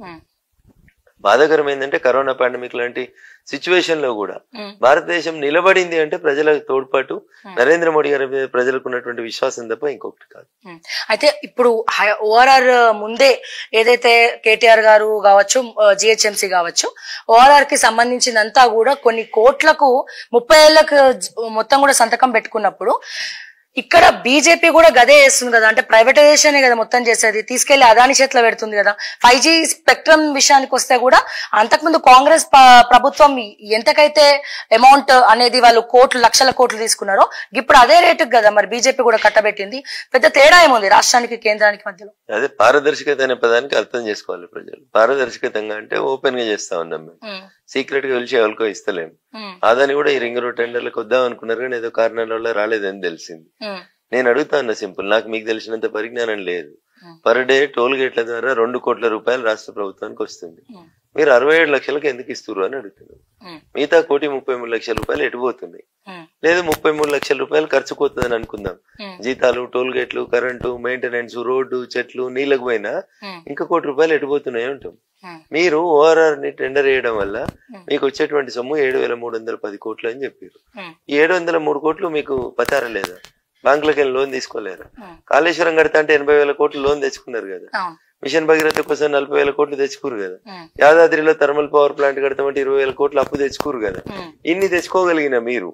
బాధాకరం ఏంటంటే కరోనా పాండమిక్ లాంటి సిచ్యువేషన్లో కూడా భారతదేశం నిలబడింది అంటే ప్రజల తోడ్పాటు నరేంద్ర మోడీ గారి మీద ప్రజలకు ఉన్నటువంటి విశ్వాసం తప్ప ఇంకొకటి కాదు. అయితే ఇప్పుడు ఓఆర్ఆర్ ముందే ఏదైతే కేటీఆర్ గారు కావచ్చు జిహెచ్ఎంసీ కావచ్చు ఓఆర్ఆర్కి సంబంధించినంతా కూడా కొన్ని కోట్లకు ముప్పై ఏళ్ళకు జ- మొత్తం కూడా సంతకం పెట్టుకున్నప్పుడు ఇక్కడ బీజేపీ కూడా గదే చేస్తుంది కదా అంటే ప్రైవేటైజేషన్ కదా మొత్తం చేసేది తీసుకెళ్ళి అదాని చేతిలో పెడుతుంది కదా. ఫైవ్ జీ స్పెక్ట్రమ్ విషయానికి వస్తే కూడా అంతకుముందు కాంగ్రెస్ ప్రభుత్వం ఎంతకైతే అమౌంట్ అనేది వాళ్ళు కోట్లు లక్షల కోట్లు తీసుకున్నారో ఇప్పుడు అదే రేటుకి కదా మరి బీజేపీ కూడా కట్టబెట్టింది. పెద్ద తేడా ఏముంది రాష్ట్రానికి కేంద్రానికి మధ్యలో? అదే పారదర్శకత అనే పదానికి అర్థం చేసుకోవాలి ప్రజలు. పారదర్శకతంగా అంటే ఓపెన్గా చేస్తా ఉన్నాం సీక్రెట్గా పిలిచి ఎవరికో ఇస్తలేము. అదని కూడా ఈ రింగ్ రోడ్ టెండర్లకు వద్దాం అనుకున్నారు కానీ ఏదో కారణాల వల్ల రాలేదని తెలిసింది. నేను అడుగుతా ఉన్నా సింపుల్ నాకు మీకు తెలిసినంత పరిజ్ఞానం లేదు. పర్ డే టోల్ గేట్ల ద్వారా రెండు కోట్ల రూపాయలు రాష్ట్ర ప్రభుత్వానికి వస్తుంది. మీరు అరవై ఏడు లక్షలకు ఎందుకు ఇస్తున్నారు అని అడుగుతున్నారు. మిగతా కోటి ముప్పై మూడు లక్షల రూపాయలు ఎటుపోతున్నాయి లేదు ముప్పై మూడు లక్షల రూపాయలు ఖర్చు పోతుందని అనుకుందాం. జీతాలు టోల్ గేట్లు కరెంటు మెయింటెనెన్స్ రోడ్డు చెట్లు నీళ్ళకు పోయినా ఇంకా కోటి రూపాయలు ఎటుపోతున్నాయి ఉంటాం మీరు ఓఆర్ఆర్ని టెండర్ వేయడం వల్ల. మీకు వచ్చేటువంటి సొమ్ము ఏడు వేల మూడు వందల పది కోట్లు అని చెప్పారు. ఈ ఏడు వందల మూడు కోట్లు మీకు పతారా లేదా? బ్యాంకులకి లోన్ తీసుకోలేరా. కాళేశ్వరం కడతా అంటే ఎనభై వేల కోట్లు లోన్ తెచ్చుకున్నారు కదా. మిషన్ భగీరథ కోసం నలభై వేల కోట్లు తెచ్చుకోరు కదా. యాదాద్రిలో థర్మల్ పవర్ ప్లాంట్ కడతామంటే ఇరవై వేల కోట్లు అప్పు తెచ్చుకోరు కదా. ఇన్ని తెచ్చుకోగలిగిన మీరు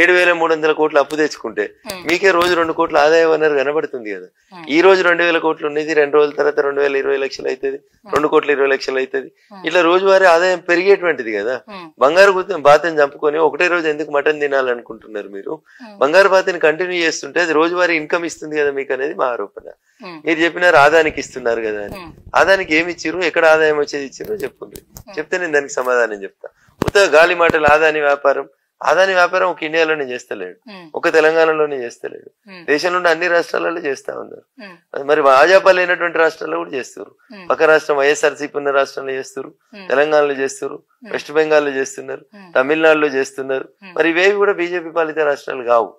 ఏడు వేల మూడు వందల కోట్లు అప్పు తెచ్చుకుంటే మీకే రోజు రెండు కోట్ల ఆదాయం అన్నారు కనబడుతుంది కదా. ఈ రోజు రెండు వేల కోట్లు ఉండేది రెండు రోజుల తర్వాత రెండు వేల ఇరవై లక్షలు అవుతుంది రెండు కోట్ల ఇరవై లక్షలు అవుతుంది ఇట్లా రోజువారీ ఆదాయం పెరిగేటువంటిది కదా. బంగారు బాతని చంపుకొని ఒకటే రోజు ఎందుకు మటన్ తినాలనుకుంటున్నారు మీరు? బంగారు బాతని కంటిన్యూ చేస్తుంటే అది రోజువారీ ఇన్కమ్ ఇస్తుంది కదా మీకు అనేది మా ఆరోపణ. మీరు చెప్పినారు ఆదానికి ఇస్తున్నారు కదా. అని. ఉమ్, ఆదానికి ఏమి ఇచ్చిర్రు? ఎక్కడ ఆదాయం వచ్చేది ఇచ్చిర్రు? చెప్పుండ్రి చెప్తే నేను దానికి సమాధానం చెప్తా. ఉత్తగా గాలి మాటలు ఆదాని వ్యాపారం. ఆదాని వ్యాపారం ఒక ఇండియాలోనే చేస్తలేడు. ఒక తెలంగాణలోనే చేస్తలేడు. ఉమ్, దేశంలో ఉన్న అన్ని రాష్ట్రాలలో చేస్తా ఉన్నారు. మరి భాజపా లేనటువంటి రాష్ట్రాల్లో కూడా చేస్తారు పక్క రాష్ట్రం వైఎస్ఆర్సీపీ ఉన్న రాష్ట్రంలో చేస్తారు తెలంగాణలో చేస్తారు వెస్ట్ బెంగాల్లో చేస్తున్నారు. ఉమ్, తమిళనాడులో చేస్తున్నారు. మరి ఇవేవి కూడా బీజేపీ పాలిత రాష్ట్రాలు కావు.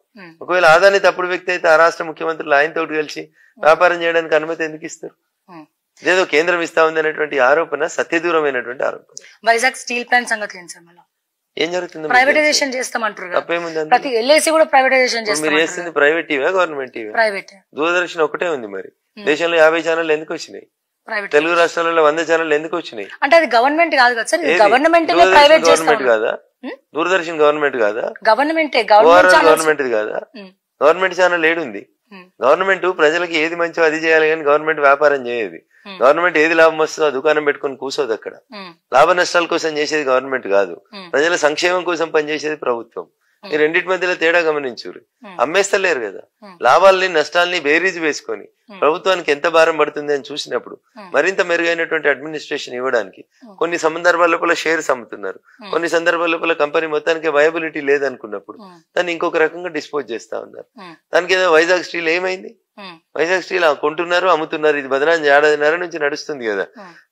ఒకవేళ ఆదాని తప్పుడు వ్యక్తి అయితే ఆ రాష్ట్ర ముఖ్యమంత్రులు ఆయన తోటి కలిసి వ్యాపారం చేయడానికి అనుమతి ఎందుకు ఇస్తారు. ఇదేదో కేంద్రం ఇస్తా ఉంది అనేటువంటి ఆరోపణ సత్యదూరమైనటువంటి ఆరోపణ. వైజాగ్ స్టీల్ ప్లాంట్ సంగతి ఏంటి సార్ మళ్ళీ? ఏం జరుగుతుంది ప్రైవేటైజేషన్ చేస్తామంటారు తప్పేముంది అందులో? ప్రతి ఎల్ఐసి కూడా ప్రైవేటైజేషన్ ఇప్పుడు మీరు చేస్తామంటారు చేస్తుంది ప్రైవేట్ టీవా గవర్నమెంట్ టీవా ప్రైవేట్ దూరదర్శన్ ఒకటే ఉంది మరి. దేశంలో యాభై ఛానల్ ఎందుకు వచ్చినాయి? తెలుగు రాష్ట్రాలలో వంద ఛానల్ ఎందుకు వచ్చినాయి? అంటే అది గవర్నమెంట్ కాదు కదా సార్? గవర్నమెంట్ ప్రైవేట్ గవర్నమెంట్ కాదా? Hmm? దూరదర్శన్ గవర్నమెంట్ కాదా? గవర్నమెంటే గవర్నమెంట్ కాదా? గవర్నమెంట్ ఛానల్ ఏడుంది? గవర్నమెంట్ ప్రజలకి ఏది మంచో అది చేయాలి కానీ గవర్నమెంట్ వ్యాపారం చేయదు. Hmm. గవర్నమెంట్ ఏది లాభం వస్తుందో ఆ దుకాణం పెట్టుకొని కూర్చోదు అక్కడ. లాభ నష్టాల కోసం చేసేది గవర్నమెంట్ కాదు. Hmm. ప్రజల సంక్షేమం కోసం పనిచేసేది ప్రభుత్వం. ఈ రెండింటి మధ్యలో తేడా గమనించురు Hmm. అమ్మేస్తలేరు కదా. లాభాలని నష్టాలని బేరీజ్ వేసుకొని. ప్రభుత్వానికి ఎంత భారం పడుతుంది అని చూసినప్పుడు. మరింత మెరుగైనటువంటి అడ్మినిస్ట్రేషన్ ఇవ్వడానికి. కొన్ని సందర్భాల లోపల షేర్స్ అమ్ముతున్నారు. కొన్ని సందర్భాల లోపల కంపెనీ మొత్తానికి వయబిలిటీ లేదనుకున్నప్పుడు దాన్ని ఇంకొక రకంగా డిస్పోజ్ చేస్తా ఉన్నారు దానికి ఏదో వైజాగ్ స్టీల్ ఏమైంది వైజాగ్ స్టీల్ కొంటున్నారు అమ్ముతున్నారు ఇది బదనాన్ని ఏడాదిన్నర నుంచి నడుస్తుంది కదా.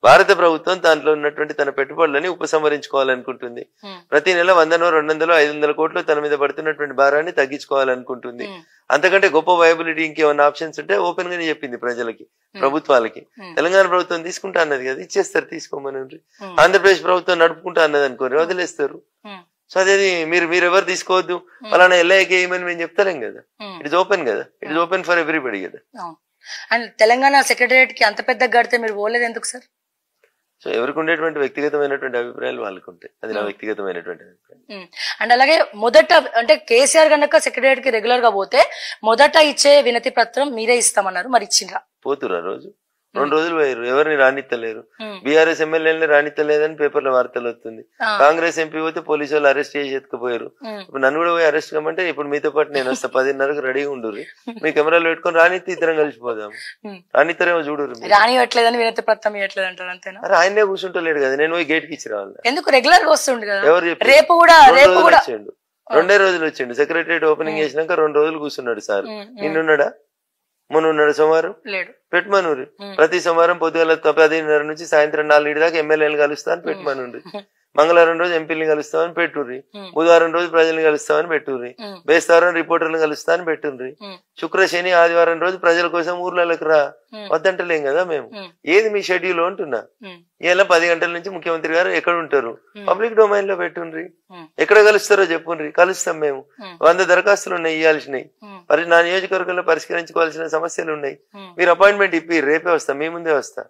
భారత ప్రభుత్వం దాంట్లో ఉన్నటువంటి తన పెట్టుబడులని ఉపసంహరించుకోవాలనుకుంటుంది. ప్రతి నెల వందనో రెండు వందలు ఐదు వందల కోట్లు తన మీద పడుతున్నటువంటి భారాన్ని తగ్గించుకోవాలనుకుంటుంది. అంతకంటే గొప్ప వయబిలిటీ ఇంకేమన్నా ఆప్షన్స్ ఉంటే ఓపెన్ గానే చెప్పింది ప్రజలకి ప్రభుత్వాలకి. తెలంగాణ ప్రభుత్వం తీసుకుంటా అన్నది కదా ఇచ్చేస్తారు తీసుకోమని ఆంధ్రప్రదేశ్ ప్రభుత్వం నడుపుకుంటా అన్నది అనుకోని వదిలేస్తారు. సో అదేది మీరు మీరు ఎవరు తీసుకోవద్దు అలానే ఎల్ఐకి వేయమని మేము చెప్తలేం కదా. ఇట్ ఇస్ ఓపెన్ కదా. It is open for everybody కదా. అండ్ తెలంగాణ సెక్రటరియట్కి అంత పెద్ద గడితే మీరు పోలేదు ఎందుకు సార్? సో ఎవరికి ఉండేటువంటి వ్యక్తిగతమైనటువంటి అభిప్రాయాలు వాళ్ళకు ఉంటాయి అది నా వ్యక్తిగతమైనటువంటి అభిప్రాయం. అండ్ అలాగే మొదట అంటే కేసీఆర్ గనక సెక్రటరియట్కి రెగ్యులర్గా పోతే మొదట ఇచ్చే వినతి పత్రం మీరే ఇస్తామన్నారు. మరి ఇచ్చిండ్రా? పోతురా రోజు? రెండు రోజులు పోయారు. ఎవరిని రానిత్తలేరు. బీఆర్ఎస్ ఎమ్మెల్యేలని రానిత్తలేదని పేపర్లో వార్తలు వస్తుంది. కాంగ్రెస్ ఎంపీ పోతే పోలీసు వాళ్ళు అరెస్ట్ చేసి ఎత్తుకుపోయారు. నన్ను కూడా పోయి అరెస్ట్ కమ్మంటే ఇప్పుడు మీతో పాటు నేను వస్తా. పదిన్నరకు రెడీగా ఉండుర్రి. మీ కెమెరాలు పెట్టుకొని రానిత్తి ఇద్దరం కలిసిపోదాం. రానిత్తరేమో అంతేనా? అరే ఆయనే కూర్చుంటలేడు కదా. నేను పోయి గేట్కి ఇచ్చి రావాలి ఎందుకు? రెగ్యులర్గా వస్తుండు కదా. ఎవరు? రేపు కూడా రెండు రేపు రోజులు కూడా వచ్చిండు. రెండే రోజులు వచ్చిండు. సెక్రటరియట్ ఓపెనింగ్ చేసినాక రెండు రోజులు కూర్చున్నాడు సార్. నిన్నున్నాడా? ఉన్నాడు సోమవారం? లేడు. పెట్టమనురి. ప్రతి సోమవారం పొద్దుగల పదిన్నర నుంచి సాయంత్రం నాలుగు దాకా ఎమ్మెల్యేలు కలుస్తాను పెట్టమనుండ్రి మంగళవారం రోజు ఎంపీని కలుస్తామని పెట్టుర్రి. బుధవారం రోజు ప్రజల్ని కలుస్తామని పెట్టుర్రి. బేస్తవారం రిపోర్టర్లు కలుస్తామని పెట్టుండ్రి. శుక్ర శని ఆదివారం రోజు ప్రజల కోసం ఊర్లలోకి రా. వద్దంటలేం కదా మేము. ఏది మీ షెడ్యూల్ అంటున్నా ఉమ్. ఇలా పది గంటల నుంచి ముఖ్యమంత్రి గారు ఎక్కడ ఉంటారు. పబ్లిక్ డొమైన్లో పెట్టుండ్రి. ఎక్కడ కలుస్తారో చెప్పుండ్రి కలుస్తాం మేము. వంద దరఖాస్తులు ఉన్నాయి ఇవ్వాల్సినవి. మరి నా నియోజకవర్గంలో పరిష్కరించుకోవాల్సిన సమస్యలు ఉన్నాయి. మీరు అపాయింట్మెంట్ ఇప్పి రేపే వస్తా మీ ముందే వస్తా.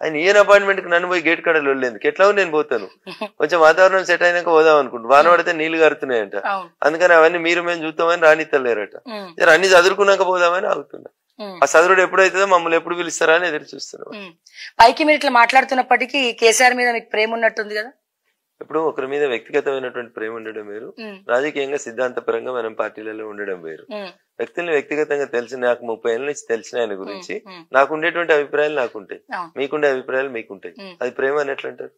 ఆయన ఈయన అపాయింట్మెంట్కి నన్ను పోయి గేట్ కాడ వెళ్ళేందుకు ఎట్లా నేను పోతాను? కొంచెం వాతావరణం సెట్ అయినాక పోదాం అనుకుంటు వాన పడితే నీళ్ళు గారుతున్నాయంట అవును. అందుకని అవన్నీ మీరు మేము చూస్తామని రానిత్తలేరట. అన్ని చదువుకున్నాక పోదామని ఆగుతున్నా. ఆ చదువుడు ఎప్పుడైతుందో మమ్మల్ని ఎప్పుడు పిలుస్తారా అని ఎదురు చూస్తున్నాం. పైకి మీరు ఇట్లా మాట్లాడుతున్నప్పటికీ కేసీఆర్ మీద మీకు ప్రేమ ఉన్నట్టుంది కదా? ఇప్పుడు ఒకరి మీద వ్యక్తిగతమైనటువంటి ప్రేమ ఉండడం వేరు. రాజకీయంగా సిద్ధాంతపరంగా మనం పార్టీలలో ఉండడం వేరు. వ్యక్తుల్ని వ్యక్తిగతంగా తెలిసి నాకు ముప్పై ఏళ్ళ నుంచి తెలిసిన ఆయన గురించి. నాకు ఉండేటువంటి అభిప్రాయాలు నాకుంటాయి మీకుండే అభిప్రాయాలు మీకుంటాయి. అది ప్రేమ అని ఎట్లా అంటారు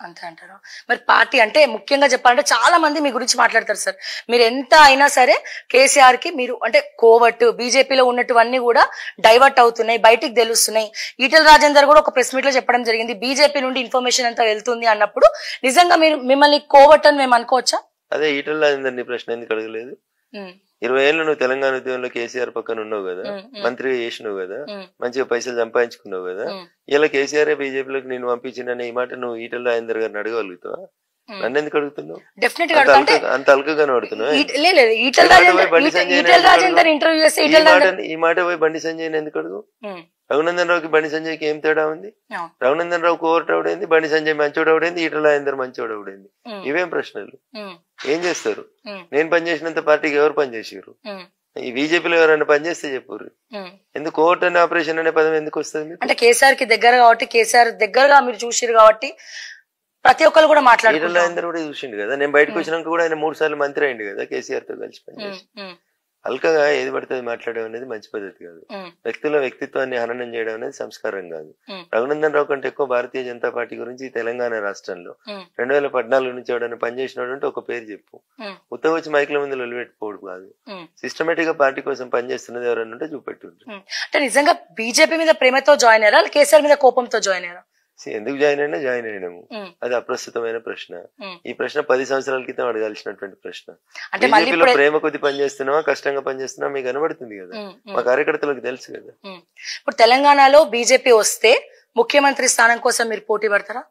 అంతే అంటారు. మరి పార్టీ అంటే ముఖ్యంగా చెప్పాలంటే చాలా మంది మీ గురించి మాట్లాడతారు సార్. మీరు ఎంత అయినా సరే కేసీఆర్కి మీరు అంటే కోవట్టు బీజేపీలో ఉన్నటువన్నీ కూడా డైవర్ట్ అవుతున్నాయి బయటికి తెలుస్తున్నాయి. ఈటల రాజేందర్ కూడా ఒక ప్రెస్ మీట్లో చెప్పడం జరిగింది బీజేపీ నుండి ఇన్ఫర్మేషన్ అంతా వెళ్తుంది అన్నప్పుడు నిజంగా మీరు మిమ్మల్ని కోవట్ అని మేము అనుకోవచ్చా? అదే ఈటల రాజేందర్ ప్రశ్న ఎందుకు అడగలేదు? ఇరవై ఏళ్ళు నువ్వు తెలంగాణ ఉద్యమంలో కేసీఆర్ పక్కన ఉన్నావు కదా మంత్రిగా చేసినావు కదా మంచిగా పైసలు సంపాదించుకున్నావు కదా ఇలా కేసీఆర్ బీజేపీలోకి నేను పంపించిన ఈ మాట నువ్వు ఈటల రాజేందర్ గారిని అడగగలుగుతావా? ఉమ్. నన్ను ఎందుకు అడుగుతున్నావు? డెఫినెట్గా అంత అల్కగా పడుతున్నావు ఈ- మాట రాజేందర్ పోయి బండి సంజయ్ ఎందుకు అడుగు? రఘునందన్ రావుకి బండి సంజయ్కి ఏం తేడా ఉంది. రఘునందన్ రావు కోవర్ట్ అవుడైంది బండి సంజయ్ మంచోడు అవుడైంది ఈటల రాజేందర్ మంచోడు అవుడైంది ఇవేం ప్రశ్నలు? ఏం చేస్తారు? నేను పనిచేసినంత పార్టీకి ఎవరు పనిచేసారు ఈ బీజేపీలో ఎవరైనా పనిచేస్తే చెప్పుర్రు. ఎందుకు కోర్ట్ అనే ఆపరేషన్ అనే పదం ఎందుకు వస్తుంది? అంటే కేసీఆర్కి దగ్గర కాబట్టి కేసీఆర్ దగ్గరగా మీరు చూసిరు కాబట్టి ప్రతి ఒక్కరు కూడా రాజేందర్ కూడా చూసిండు కదా. నేను బయటకు వచ్చినాక కూడా ఆయన మూడు సార్లు మంత్రి అయింది కదా కేసీఆర్తో కలిసి పనిచేసి అల్కగా ఏది పడుతుంది మాట్లాడడం అనేది మంచి పద్ధతి కాదు. వ్యక్తుల వ్యక్తిత్వాన్ని హననం చేయడం అనేది సంస్కారం కాదు. రఘునందన్ రావు కంటే ఎక్కువ భారతీయ జనతా పార్టీ గురించి తెలంగాణ రాష్ట్రంలో రెండు వేల పద్నాలుగు నుంచి ఎవడైనా పనిచేసినాడు అంటే ఒక పేరు చెప్పు. ఉత్త వచ్చి మైకుల ముందు వదిలిపెట్టుకోవడం కాదు. సిస్టమేటిక్గా పార్టీ కోసం పనిచేస్తున్నది ఎవరైనా ఉంటే చూపెట్టుండ్రు అంటే నిజంగా బీజేపీ మీద ప్రేమతో జాయిన్ అయ్యారా? కేసీఆర్ మీద కోపంతో జాయిన్ అయ్యారా? ఎందుకు జాయిన్ అయినా జాయిన్ అయినాము. అది అప్రస్తుతమైన ప్రశ్న. ఈ ప్రశ్న పది సంవత్సరాల క్రితం అడగాల్సినటువంటి ప్రశ్న. బీజేపీలో ప్రేమ కొద్ది పనిచేస్తున్నావా కష్టంగా పనిచేస్తున్నావా మీకు కనబడుతుంది కదా. మా కార్యకర్తలకు తెలుసు కదా. ఇప్పుడు తెలంగాణలో బీజేపీ వస్తే ముఖ్యమంత్రి స్థానం కోసం మీరు పోటీ పడతారా?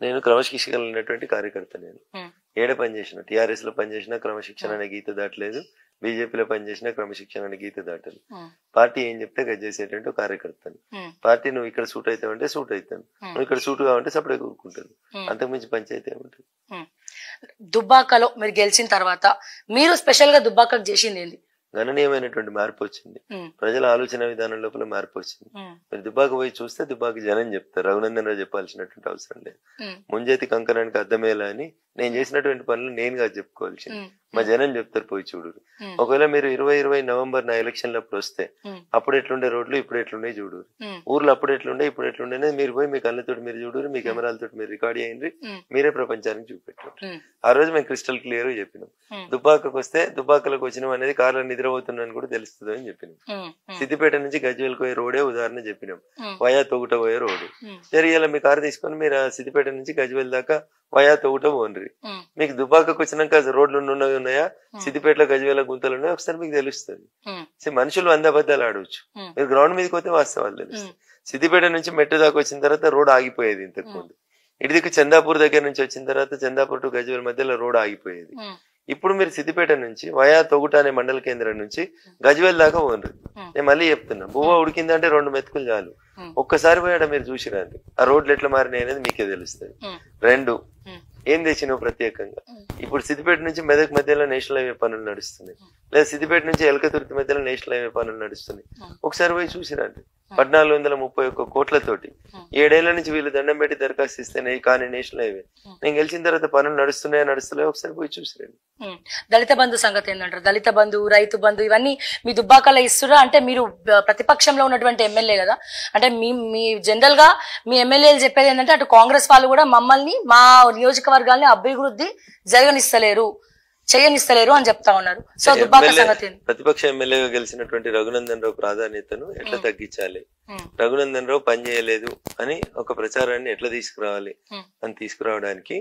నేను క్రమశిక్షణ ఉన్నటువంటి కార్యకర్త నేను. ఉమ్, ఏడ పనిచేసిన టిఆర్ఎస్లో పనిచేసిన క్రమశిక్షణ అనే గీత దాటలేదు. బీజేపీలో పనిచేసిన క్రమశిక్షణ అనే గీత ఉమ్, పార్టీ ఏం చెప్తే గది చేసేటువంటి కార్యకర్తను. ఉమ్, పార్టీ నువ్వు ఇక్కడ సూట్ అవుతావంటే సూట్ అవుతాను. నువ్వు ఇక్కడ సూట్ కావంటే సపడే కూరుకుంటాను. అంతకుమించి పంచాయతీ ఏముంటుంది ఉమ్. దుబ్బాకలో మీరు గెలిచిన తర్వాత మీరు స్పెషల్గా దుబ్బాకకు చేసింది ఏంది? గణనీయమైనటువంటి మార్పు వచ్చింది. ప్రజల ఆలోచన విధానం లోపల మార్పు వచ్చింది. మీరు దుబ్బాక పోయి చూస్తే దుబ్బాక జనం చెప్తారు. రఘునందన్ రావు చెప్పాల్సినటువంటి అవసరం లేదు. ముంజేతి కంకణానికి అర్థమయ్యేలా అని నేను చేసినటువంటి పనులు నేనుగా చెప్పుకోవాల్సింది. మా జనం చెప్తారు పోయి చూడు. ఒకవేళ మీరు ఇరవై ఇరవై నవంబర్ నా ఎలక్షన్లు అప్పుడు వస్తే అప్పుడు ఎట్లుండే రోడ్లు ఇప్పుడు ఎట్లుండే చూడు. ఊర్లో అప్పుడు ఎట్లుండే ఇప్పుడు ఎట్లుండే మీరు పోయి మీ కళ్ళతో మీరు చూడు మీ కెమెరాలతో మీరు రికార్డ్ చేయండి. ఉమ్, మీరే ప్రపంచానికి చూపెట్టండి. ఉమ్, ఆ రోజు మేము క్రిస్టల్ క్లియర్ చెప్పినాం. దుబ్బాకకు వస్తే దుబ్బాకలకు వచ్చినాం అనేది కార్లో నిద్రపోతున్నాను కూడా తెలుస్తుంది అని చెప్పినాం. సిద్దిపేట నుంచి గజ్వేల్కి పోయే రోడే ఉదాహరణ చెప్పినాం. వయా తొగుట పోయే రోడ్డు ఉమ్, జరిగేలా మీ కారు తీసుకొని మీరు ఆ సిద్దిపేట నుంచి గజ్వేల్ దాకా వయా తొగుట ఉమ్, మీకు దుబ్బాకకు వచ్చినాక రోడ్లు ఉన్నాయా? సిద్దిపేటలో గజ్వేల గుంతలు ఉన్నాయా? ఒకసారి మీకు తెలుస్తుంది. మనుషులు వంద అబద్ధాలు ఆడవచ్చు మీరు గ్రౌండ్ మీదకి పోతే వాస్తవాలు తెలుస్తాయి. సిద్దిపేట నుంచి మెట్టు దాకా వచ్చిన తర్వాత రోడ్ ఆగిపోయేది ఇంతకు ముందు. ఇటు దిక్కు చందాపూర్ దగ్గర నుంచి వచ్చిన తర్వాత చందాపూర్ టు గజ్వేల్ మధ్యలో రోడ్ ఆగిపోయేది. ఇప్పుడు మీరు సిద్దిపేట నుంచి వయా తొగుట అనే మండల కేంద్రం నుంచి గజ్వేల్ దాకా పోండ్రు. నేను మళ్ళీ చెప్తున్నా బువ్వ ఉడికిందంటే రెండు మెతుకులు చాలు. ఒక్కసారి పోయాడ మీరు చూసిరండి ఆ రోడ్లు ఎట్లా మారినాయి అనేది మీకే తెలుస్తుంది. రెండు. ఏం తెచ్చినావు ప్రత్యేకంగా. ఇప్పుడు సిద్దిపేట నుంచి మెదక్ మధ్యలో నేషనల్ హైవే పనులు నడుస్తున్నాయి. లేదా సిద్దిపేట నుంచి ఎలకతుర్తి మధ్యలో నేషనల్ హైవే పనులు నడుస్తున్నాయి. ఒకసారి పోయి చూసిరండి పద్నాలుగు వందల ముప్పై ఒక్క కోట్లతోటి. ఏడేళ్ళ నుంచి వీళ్ళు దండం పెట్టి దరఖాస్తు ఇస్తేనే కానీ నేషనల్ హైవే. నేను గెలిచిన తర్వాత పనులు నడుస్తున్నాయా నడుస్తున్నాయో? ఒకసారి పోయి చూసిరండి. దళిత బంధు సంగతి ఏంటంటారు దళిత బంధు రైతు బంధు ఇవన్నీ మీ దుబ్బాకలో ఇస్తురా? అంటే మీరు ప్రతిపక్షంలో ఉన్నటువంటి ఎమ్మెల్యే కదా? అంటే మీ మీ జనరల్గా మీ ఎమ్మెల్యేలు చెప్పేది ఏంటంటే అటు కాంగ్రెస్ వాళ్ళు కూడా మమ్మల్ని మా నియోజకవర్గాల్ని అభివృద్ధి జరగనిస్తలేరు చేయనిస్తలేరు అని చెప్తా ఉన్నారు సో దుబ్బాక సంగతి? ప్రతిపక్ష ఎమ్మెల్యేగా గెలిచినటువంటి రఘునందన్ రావు ప్రాధాన్యతను ఎట్లా తగ్గించాలి. రఘునందన్ రావు పని చేయలేదు అని ఒక ప్రచారాన్ని ఎట్లా తీసుకురావాలి. అని తీసుకురావడానికి.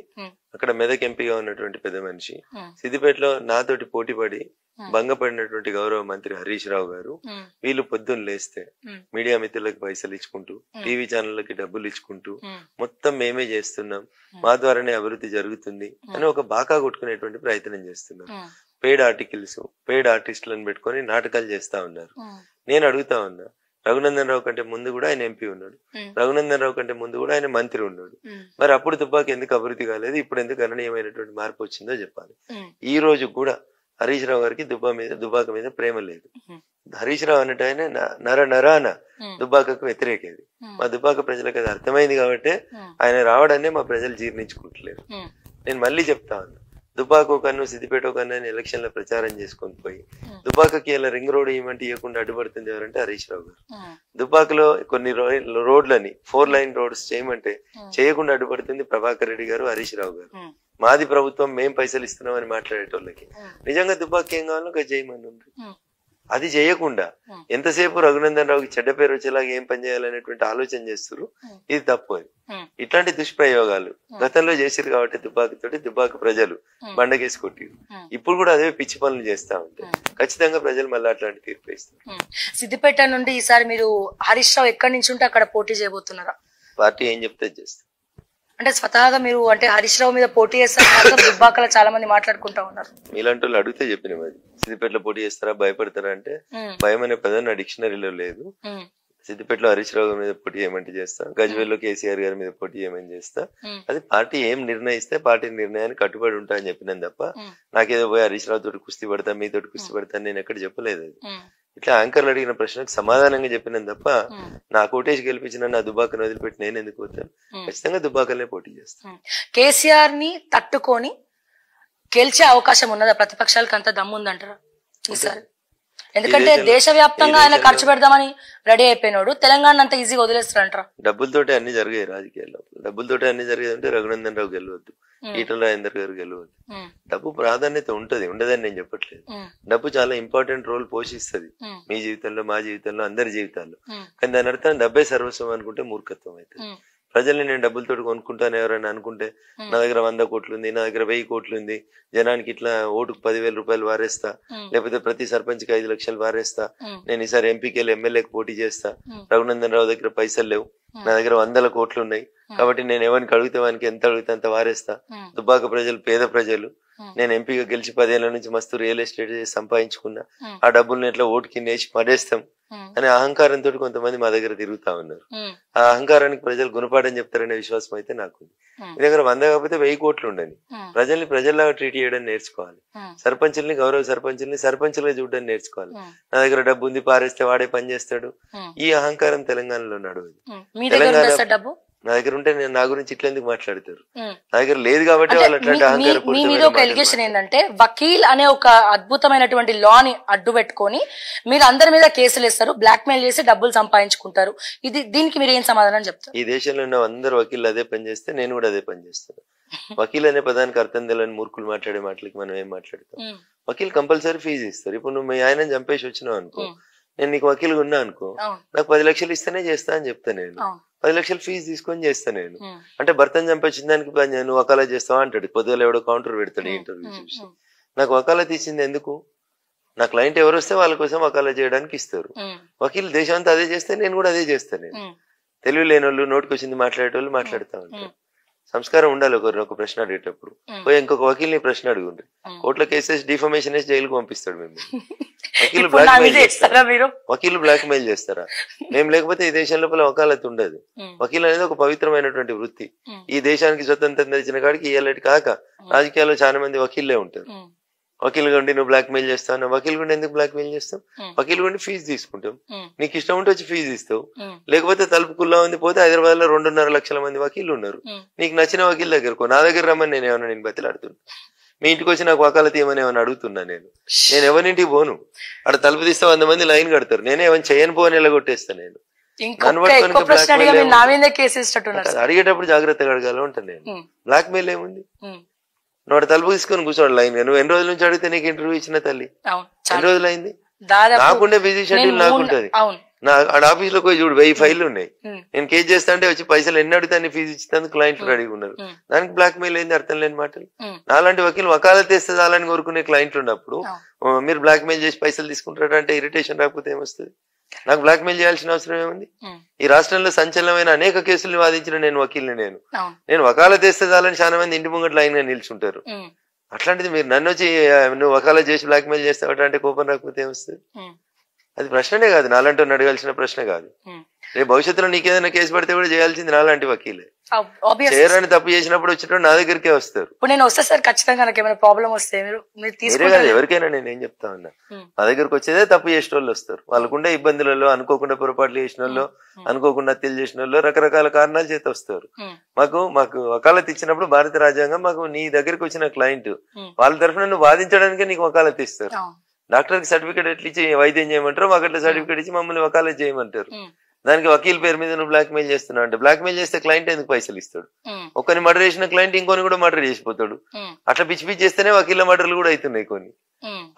అక్కడ మెదక్ ఎంపీగా ఉన్నటువంటి పెద్ద మనిషి. సిద్దిపేటలో నాతోటి పోటీ పడి ఉమ్. భంగపడినటువంటి గౌరవ మంత్రి హరీష్ రావు గారు. వీళ్ళు పొద్దున్న లేస్తే. మీడియా మిత్రులకు పైసలు ఇచ్చుకుంటూ టీవీ ఛానళ్ళకి డబ్బులు ఇచ్చుకుంటూ. మొత్తం మేమే చేస్తున్నాం మా ద్వారానే అభివృద్ధి జరుగుతుంది అని ఒక బాకా కొట్టుకునేటువంటి ప్రయత్నం చేస్తున్నారు ఉమ్. పెయిడ్ ఆర్టికల్స్ పెయిడ్ ఆర్టిస్టులను పెట్టుకొని నాటకాలు చేస్తా ఉన్నారు. నేను అడుగుతా ఉన్నా రఘునందన్ రావు కంటే ముందు కూడా ఆయన ఎంపీ ఉన్నాడు. రఘునందన్ రావు కంటే ముందు కూడా ఆయన మంత్రి ఉన్నాడు. మరి అప్పుడు తుపాకి ఎందుకు అభివృద్ధి కాలేదు ఇప్పుడు ఎందుకు గణనీయమైనటువంటి మార్పు వచ్చిందో చెప్పాలి. ఈ రోజు కూడా హరీష్ రావు గారికి దుబ్బా మీద దుబాక మీద ప్రేమ లేదు. హరీష్ రావు అన్నట్టు ఆయన నర నరాన. దుబ్బాకకు వ్యతిరేకేది. మా దుబ్బాక ప్రజలకు అది అర్థమైంది కాబట్టి. ఆయన రావడాన్ని మా ప్రజలు జీర్ణించుకుంటలేరు ఉమ్. నేను మళ్ళీ చెప్తా ఉన్నా దుబాక కన్ను సిద్దిపేట కన్ను అని ఎలక్షన్లో ప్రచారం చేసుకొని పోయి. దుబాకకి ఇలా రింగ్ రోడ్ ఇవ్వమంటే ఇవ్వకుండా అడ్డుపడుతుంది ఎవరంటే హరీష్ రావు గారు. దుబాకలో కొన్ని రోడ్లని ఫోర్ లైన్ రోడ్స్ చేయమంటే. చేయకుండా అడ్డుపడుతుంది ప్రభాకర్ రెడ్డి గారు హరీష్ రావు గారు. మాది ప్రభుత్వం మేం పైసలు ఇస్తున్నామని మాట్లాడేటోళ్ళకి. నిజంగా దుబాక్ ఏం కావాలో చేయమని. అది చేయకుండా. ఎంతసేపు రఘునందన్ రావుకి చెడ్డ పేరు వచ్చేలాగా ఏం పని చేయాలనేటువంటి ఆలోచన చేస్తారు. ఇది తప్పు అది. ఇట్లాంటి దుష్ప్రయోగాలు గతంలో చేసిరు కాబట్టి దుబాక్ తోటి దుబాక్ ప్రజలు. బండకేసి కొట్టిరు ఉమ్. ఇప్పుడు కూడా అదే పిచ్చి పనులు చేస్తా ఉంటారు. ఖచ్చితంగా ప్రజలు మళ్ళీ అట్లాంటి తీర్పు ఇస్తారు. సిద్దిపేట నుండి ఈసారి మీరు హరీష్ రావు ఎక్కడి నుంచి ఉంటే అక్కడ పోటీ చేయబోతున్నారా పార్టీ ఏం చెప్తే చేస్తారు అంటే స్వతహాగా మీరు అంటే హరీష్ రావు మీద పోటీ చేస్తారు దుబ్బాకలో చాలా మంది మాట్లాడుకుంటా ఉన్నారు మీలాంటి వాళ్ళు అడిగితే చెప్పిన మరి సిద్దిపేటలో పోటీ చేస్తారా భయపడతారా అంటే. భయం అనే పదం నా డిక్షనరీలో లేదు. సిద్దిపేటలో హరీష్ రావు గారి మీద పోటీ చేయమంటే చేస్తా గజ్వేల్లో కేసీఆర్ గారి మీద పోటీ చేయమని చేస్తా. అది పార్టీ ఏం నిర్ణయిస్తే పార్టీ నిర్ణయానికి కట్టుబడి ఉంటా అని చెప్పినాను తప్ప. నాకేదో పోయి హరీష్ రావు తోటి కుస్తీ పడతా మీతోటి కుస్తీ పడతా నేను ఎక్కడ చెప్పలేదు అది. ఇట్లా యాంకర్లు అడిగిన ప్రశ్నకు సమాధానంగా చెప్పినాను తప్ప. నా కోటేష్ గెలిపించిన నా దుబాకను వదిలిపెట్టి నేను ఎందుకు పోతాను. ఖచ్చితంగా దుబాకలనే పోటీ చేస్తాను. కేసీఆర్ని తట్టుకొని గెలిచే అవకాశం ఉన్నదా? ప్రతిపక్షాలకు అంత దమ్ము ఉందంటారా? ఈసారి. ఎందుకంటే దేశవ్యాప్తంగా ఆయన ఖర్చు పెడదామని రెడీ అయిపోయినాడు. తెలంగాణ అంత ఈజీగా వదిలేస్తారంటారా? డబ్బులతోటే అన్ని జరిగాయి రాజకీయాల్లో. డబ్బులతోటే అన్ని జరిగాయి అంటే రఘునందన్ రావు గెలవద్దు. ఈటల రాజేందర్ గారు గెలవద్దు. డబ్బు ప్రాధాన్యత ఉంటది. ఉండదని నేను చెప్పట్లేదు. డబ్బు చాలా ఇంపార్టెంట్ రోల్ పోషిస్తది. మీ జీవితంలో మా జీవితంలో అందరి జీవితాల్లో. కానీ దాని అర్థం డబ్బే సర్వస్వం అనుకుంటే మూర్ఖత్వం అవుతుంది ఉమ్. ప్రజల్ని నేను డబ్బులతో కొనుక్కుంటాను ఎవరైనా అనుకుంటే నా దగ్గర వంద కోట్లు ఉంది నా దగ్గర వెయ్యి కోట్లు ఉంది జనానికి ఇట్లా ఓటుకు పదివేల రూపాయలు వారేస్తా. లేకపోతే ప్రతి సర్పంచ్కి ఐదు లక్షలు వారేస్తా. నేను ఈసారి ఎంపీకి వెళ్ళి ఎమ్మెల్యేకి పోటీ చేస్తా. రఘునందన్ రావు దగ్గర పైసలు లేవు నా దగ్గర వందల కోట్లు ఉన్నాయి కాబట్టి నేను ఎవరికి అడిగితే వానికి ఎంత అడిగితే అంత వారేస్తా. దుబ్బాక ప్రజలు పేద ప్రజలు. నేను ఎంపీగా గెలిచి పదేళ్ళ నుంచి మస్తు రియల్ ఎస్టేట్ సంపాదించుకున్నా. ఆ డబ్బుల్ని ఎట్లా ఓటు కింద వేసి పడేస్తాం. అనే అహంకారంతో కొంతమంది మా దగ్గర తిరుగుతా ఉన్నారు. ఆ అహంకారానికి ప్రజలు గుణపాఠం చెప్తారనే విశ్వాసం అయితే నాకు. మీ దగ్గర వంద కాకపోతే వెయ్యి కోట్లు ఉండని ఉమ్. ప్రజల్ని ప్రజల్లాగా ట్రీట్ చేయడం నేర్చుకోవాలి. సర్పంచుల్ని గౌరవ సర్పంచుల్ని సర్పంచులుగా చూడడం నేర్చుకోవాలి. నా దగ్గర డబ్బు ఉంది పారేస్తే వాడే పని చేస్తాడు. ఈ అహంకారం తెలంగాణలో నడవదు. మీ దగ్గర డబ్బు నా దగ్గర ఉంటే నేను నా గురించి ఇట్లా ఎందుకు మాట్లాడతారు. నా దగ్గర లేదు కాబట్టి అంటే వాళ్ళు అట్లాంటి మీ- మీద ఒక ఎలిగేషన్ ఏంటంటే వకీల్ అనే ఒక అద్భుతమైనటువంటి లాని అడ్డు పెట్టుకొని మీరు అందరి మీద కేసులు వేస్తారు బ్లాక్ మెయిల్ చేసి డబ్బులు సంపాదించుకుంటారు. ఇది దీనికి మీరు ఏం సమాధానం చెప్తారు? ఈ దేశంలో ఉన్న అందరు వకీళ్ళు అదే పని చేస్తే నేను కూడా అదే పని చేస్తాను. వకీల్ అనే పదానికి అర్థం తెలియని మూర్ఖులు మాట్లాడే మాటలకి మనం ఏం మాట్లాడతాం. వకీల్ కంపల్సరీ ఫీజు ఇస్తారు. ఇప్పుడు నువ్వు మీ ఆయన చంపేసి వచ్చినావు అనుకో. నేను నీకు వకీల్గా ఉన్నా అనుకో నాకు పది లక్షలు ఇస్తేనే చేస్తా అని చెప్తా నేను పది లక్షలు ఫీజు తీసుకొని చేస్తా నేను. అంటే భర్తను చంపేసిన దానికి నువ్వు వకాలా చేస్తావా అంటాడు పొద్దుగల ఎవడో కౌంటర్ పెడతాడు ఇంటర్వ్యూ. చూసి. నాకు వకాలత్ ఇచ్చింది ఎందుకు నా క్లయింట్ ఎవరు వస్తే వాళ్ళ కోసం వకాలా చేయడానికి ఇస్తారు. వకీల్ దేశం అంతా అదే చేస్తే నేను కూడా అదే చేస్తాను నేను. తెలివి లేని వాళ్ళు నోటికి వచ్చింది మాట్లాడేటోళ్ళు మాట్లాడుతూ ఉంటారు. సంస్కారం ఉండాలి ఒకరిని ఒక ప్రశ్న అడిగేటప్పుడు. పోయి ఇంకొక వకీల్ని ప్రశ్న అడుగుండ్రి. కోర్టులో కేసేసి డిఫర్మేషన్ వేసి జైలుకు పంపిస్తాడు మేము వకీలు మీద ఇస్తారా మీరు వకీలు బ్లాక్ మెయిల్ చేస్తారా మేము లేకపోతే ఈ దేశం లోపల వకాలత్ ఉండదు. వకీల్ అనేది ఒక పవిత్రమైనటువంటి వృత్తి. ఈ దేశానికి స్వతంత్రం తెచ్చిన కాడికి ఇయ్యలేటి కాక రాజకీయాల్లో చాలా మంది వకీల్లే ఉంటారు. వకీల్ గుండి నువ్వు బ్లాక్ మెయిల్ చేస్తావు వకీల్ గుండి ఎందుకు బ్లాక్ మెయిల్ చేస్తావు. వకీల్ గుండి ఫీజు తీసుకుంటాం. నీకు ఇష్టం ఉంటే వచ్చి ఫీజు ఇస్తావు. లేకపోతే తలుపుకుల్లా ఉంది పోతే హైదరాబాద్లో రెండున్నర లక్షల మంది వకీలు ఉన్నారు. నీకు నచ్చిన వకీల్ దగ్గరకు నా దగ్గర రమ్మని నేను ఏమన్నా నేను బతిలాడుతున్నా. మీ ఇంటికి వచ్చి నాకు వకాలత్ ఏమని ఏమన్నా అడుగుతున్నా నేను. నేను ఎవరింటికి పోను. అక్కడ తలుపు తీస్తే వంద మంది లైన్ కడతారు. నేనే ఏమైనా చేయని పోని ఎలాగొట్టేస్తా నేను? అడిగేటప్పుడు జాగ్రత్తగా అడగాలి ఉంటాను నేను. బ్లాక్ మెయిల్ ఏముంది. నువ్వు తలుపు తీసుకొని కూర్చోడు లైన్ నువ్వు ఎన్ని రోజుల నుంచి అడిగితే నీకు ఇంటర్వ్యూ ఇచ్చిన తల్లి? ఎన్ని రోజులు అయింది? నాకుండే బిజీ షెడ్యూల్ నాకుంటది నా ఆఫీస్లో పోయి చూడు వెయ్యి ఫైళ్ళు ఉన్నాయి. నేను కేసు చేస్తా అంటే వచ్చి పైసలు ఎన్ని అడిగితే అన్ని ఫీజు ఇచ్చినందుకు క్లయింట్లు రెడీగా ఉన్నారు. దానికి బ్లాక్ మెయిల్ ఏంది అర్థం లేని మాటలు. నాలాంటి వకీలు వకాలత్ తెస్తే చాలని కోరుకునే క్లయింట్లు ఉన్నప్పుడు మీరు బ్లాక్ మెయిల్ చేసి పైసలు తీసుకుంటారు అంటే ఇరిటేషన్ రాకపోతే ఏమొస్తుంది? నాకు బ్లాక్ మెయిల్ చేయాల్సిన అవసరం ఏముంది ఉమ్. ఈ రాష్ట్రంలో సంచలనమైన అనేక కేసులు వాదించిన నేను వకీల్ని నేను నేను వకాలత్ తెస్తే చాలని చాలా మంది ఇంటి ముంగట లైన్గా నిల్చుంటారు ఉమ్. అట్లాంటిది మీరు నన్ను వచ్చి నువ్వు వకాలత్ చేసి బ్లాక్ మెయిల్ చేస్తావట అంటే కోపం రాకపోతే ఏమొస్తుంది ఉమ్. అది ప్రశ్ననే కాదు నాలంటూ అడగాల్సిన ప్రశ్న కాదు. రేపు భవిష్యత్తులో నీకేదైనా కేసు పడితే కూడా చేయాల్సింది నాలాంటి వకీలే. చేయరని తప్పు చేసినప్పుడు వచ్చేటప్పుడు నా దగ్గరికే వస్తారు. ఇప్పుడు నేను వస్తే సార్ ఖచ్చితంగా నాకు ఏమైనా ప్రాబ్లం వస్తే మీరు తీసుకుంటారు. ఎవరికైనా నేను ఏం చెప్తా ఉన్నా. మా దగ్గరకు వచ్చేదే తప్పు చేసిన వాళ్ళు వస్తారు. వాళ్ళకుండే ఇబ్బందులలో అనుకోకుండా పొరపాట్లు చేసిన వాళ్ళు అనుకోకుండా హత్యలు చేసిన వాళ్ళు రకరకాల కారణాల చేత వస్తారు. మాకు మాకు వకాలత్ ఇచ్చినప్పుడు భారత రాజ్యాంగం మాకు నీ దగ్గరికి వచ్చిన క్లయింట్. వాళ్ళ తరఫున నువ్వు వాదించడానికే నీకు వకాలత్ ఇస్తారు. డాక్టర్కి సర్టిఫికేట్ ఎట్లా ఇచ్చి వైద్యం చేయమంటారు మాకు అట్లా సర్టిఫికేట్ ఇచ్చి మమ్మల్ని వకాలత్ చేయమంటారు. దానికి వకీల్ పేరు మీద నువ్వు బ్లాక్ మెయిల్ చేస్తున్నావు అంటే బ్లాక్ మెయిల్ చేస్తే క్లయింట్ ఎందుకు పైసలు ఇస్తాడు. ఒకరిని మర్డర్ చేసిన క్లయింట్ ఇంకొని కూడా మర్డర్ చేసిపోతాడు. అట్లా పిచ్చి పిచ్చి చేస్తేనే వకీళ్ళ మర్డర్లు కూడా అవుతున్నాయి కొన్ని.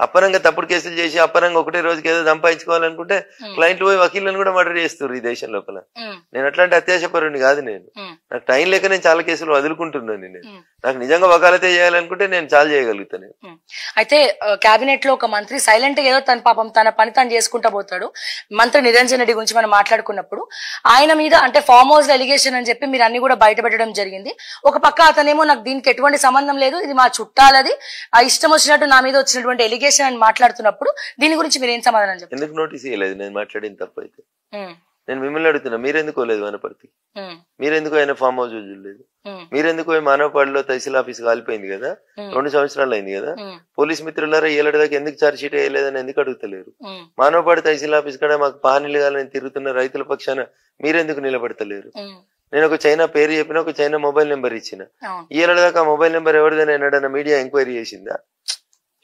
అప్పనంగా తప్పుడు కేసులు చేసి అప్పనంగా ఒకటే రోజుకి ఏదో సంపాదించుకోవాలనుకుంటే Hmm. క్లయింట్లు పోయి వకీళ్ళని కూడా మర్డర్ చేస్తారు ఈ దేశం లోపల ఉమ్. నేను అట్లాంటి అత్యాశపరుని కాదు నేను. నాకు టైం లేక నేను చాలా కేసులు వదులుకుంటున్నాను నేను. నాకు నిజంగా వకాలతే చేయాలనుకుంటే నేను చాలా చేయగలుగుతాను. అయితే కేబినెట్లో ఒక మంత్రి సైలెంట్గా ఏదో తన పాపం తన పని తను చేసుకుంటా పోతాడు మంత్రి నిరంజన్ రెడ్డి గురించి మనం మాట్లాడుకున్నప్పుడు ఆయన మీద అంటే ఫామ్ హౌస్ ఎలిగేషన్ అని చెప్పి మీరు అన్ని కూడా బయట పెట్టడం జరిగింది ఒక పక్క అతనేమో నాకు దీనికి ఎటువంటి సంబంధం లేదు ఇది మా చుట్టాలది ఆ ఇష్టం వచ్చినట్టు నా మీద వచ్చినటువంటి ఎలిగేషన్ అని మాట్లాడుతున్నప్పుడు దీని గురించి మీరు ఏం సమాధానం చెప్తారు ఎందుకు నోటీస్ చేయలేదు నేను మాట్లాడిన తప్పు అయితే. నేను మిమ్మల్ని అడుగుతున్నా మీరెందుకు లేదు వనపర్తి. మీరెందుకు ఆయన ఫామ్ హౌస్ చూడలేదు. మీరెందుకు మానవపాడులో తహసీల్ ఆఫీస్ కాలిపోయింది కదా. రెండు సంవత్సరాలు అయింది కదా. పోలీస్ మిత్రులారా ఏళ్ళ దాకా ఎందుకు ఛార్జ్ షీట్ వేయలేదని ఎందుకు అడుగుతలేరు. మానవపాడు తహసీల్ ఆఫీస్ కాడ మాకు పానీలు కాలని తిరుగుతున్న రైతుల పక్షాన మీరెందుకు నిలబడతలేరు. నేను ఒక చైనా పేరు చెప్పిన ఒక చైనా మొబైల్ నెంబర్ ఇచ్చిన ఈ ఏళ్ళ దాకా మొబైల్ నెంబర్ ఎవరిదని ఎన్నడన్నా మీడియా ఎంక్వైరీ చేసిందా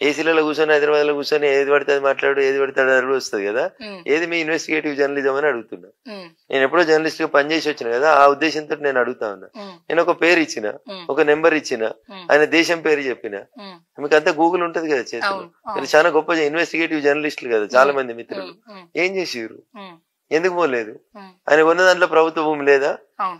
ఏసీలలో కూర్చొని హైదరాబాద్లో కూర్చొని ఏది పడితే అది మాట్లాడు ఏది పడితే అది అడుగు వస్తుంది కదా. ఏది మీ ఇన్వెస్టిగేటివ్ జర్నలిజం అని అడుగుతున్నా. నేను ఎప్పుడో జర్నలిస్ట్గా పనిచేసి వచ్చిన కదా ఆ ఉద్దేశంతో నేను అడుగుతా ఉన్నా. నేను ఒక పేరు ఇచ్చిన. ఒక నెంబర్ ఇచ్చిన. ఆయన దేశం పేరు చెప్పిన. మీకు అంతా గూగుల్ ఉంటది కదా చేతిలో చాలా గొప్ప ఇన్వెస్టిగేటివ్ జర్నలిస్టులు కదా చాలా మంది మిత్రులు. ఏం చేసిర్రు ఉమ్. ఎందుకు పోలేదు. ఆయన ఉన్న దాంట్లో ప్రభుత్వ భూమి లేదా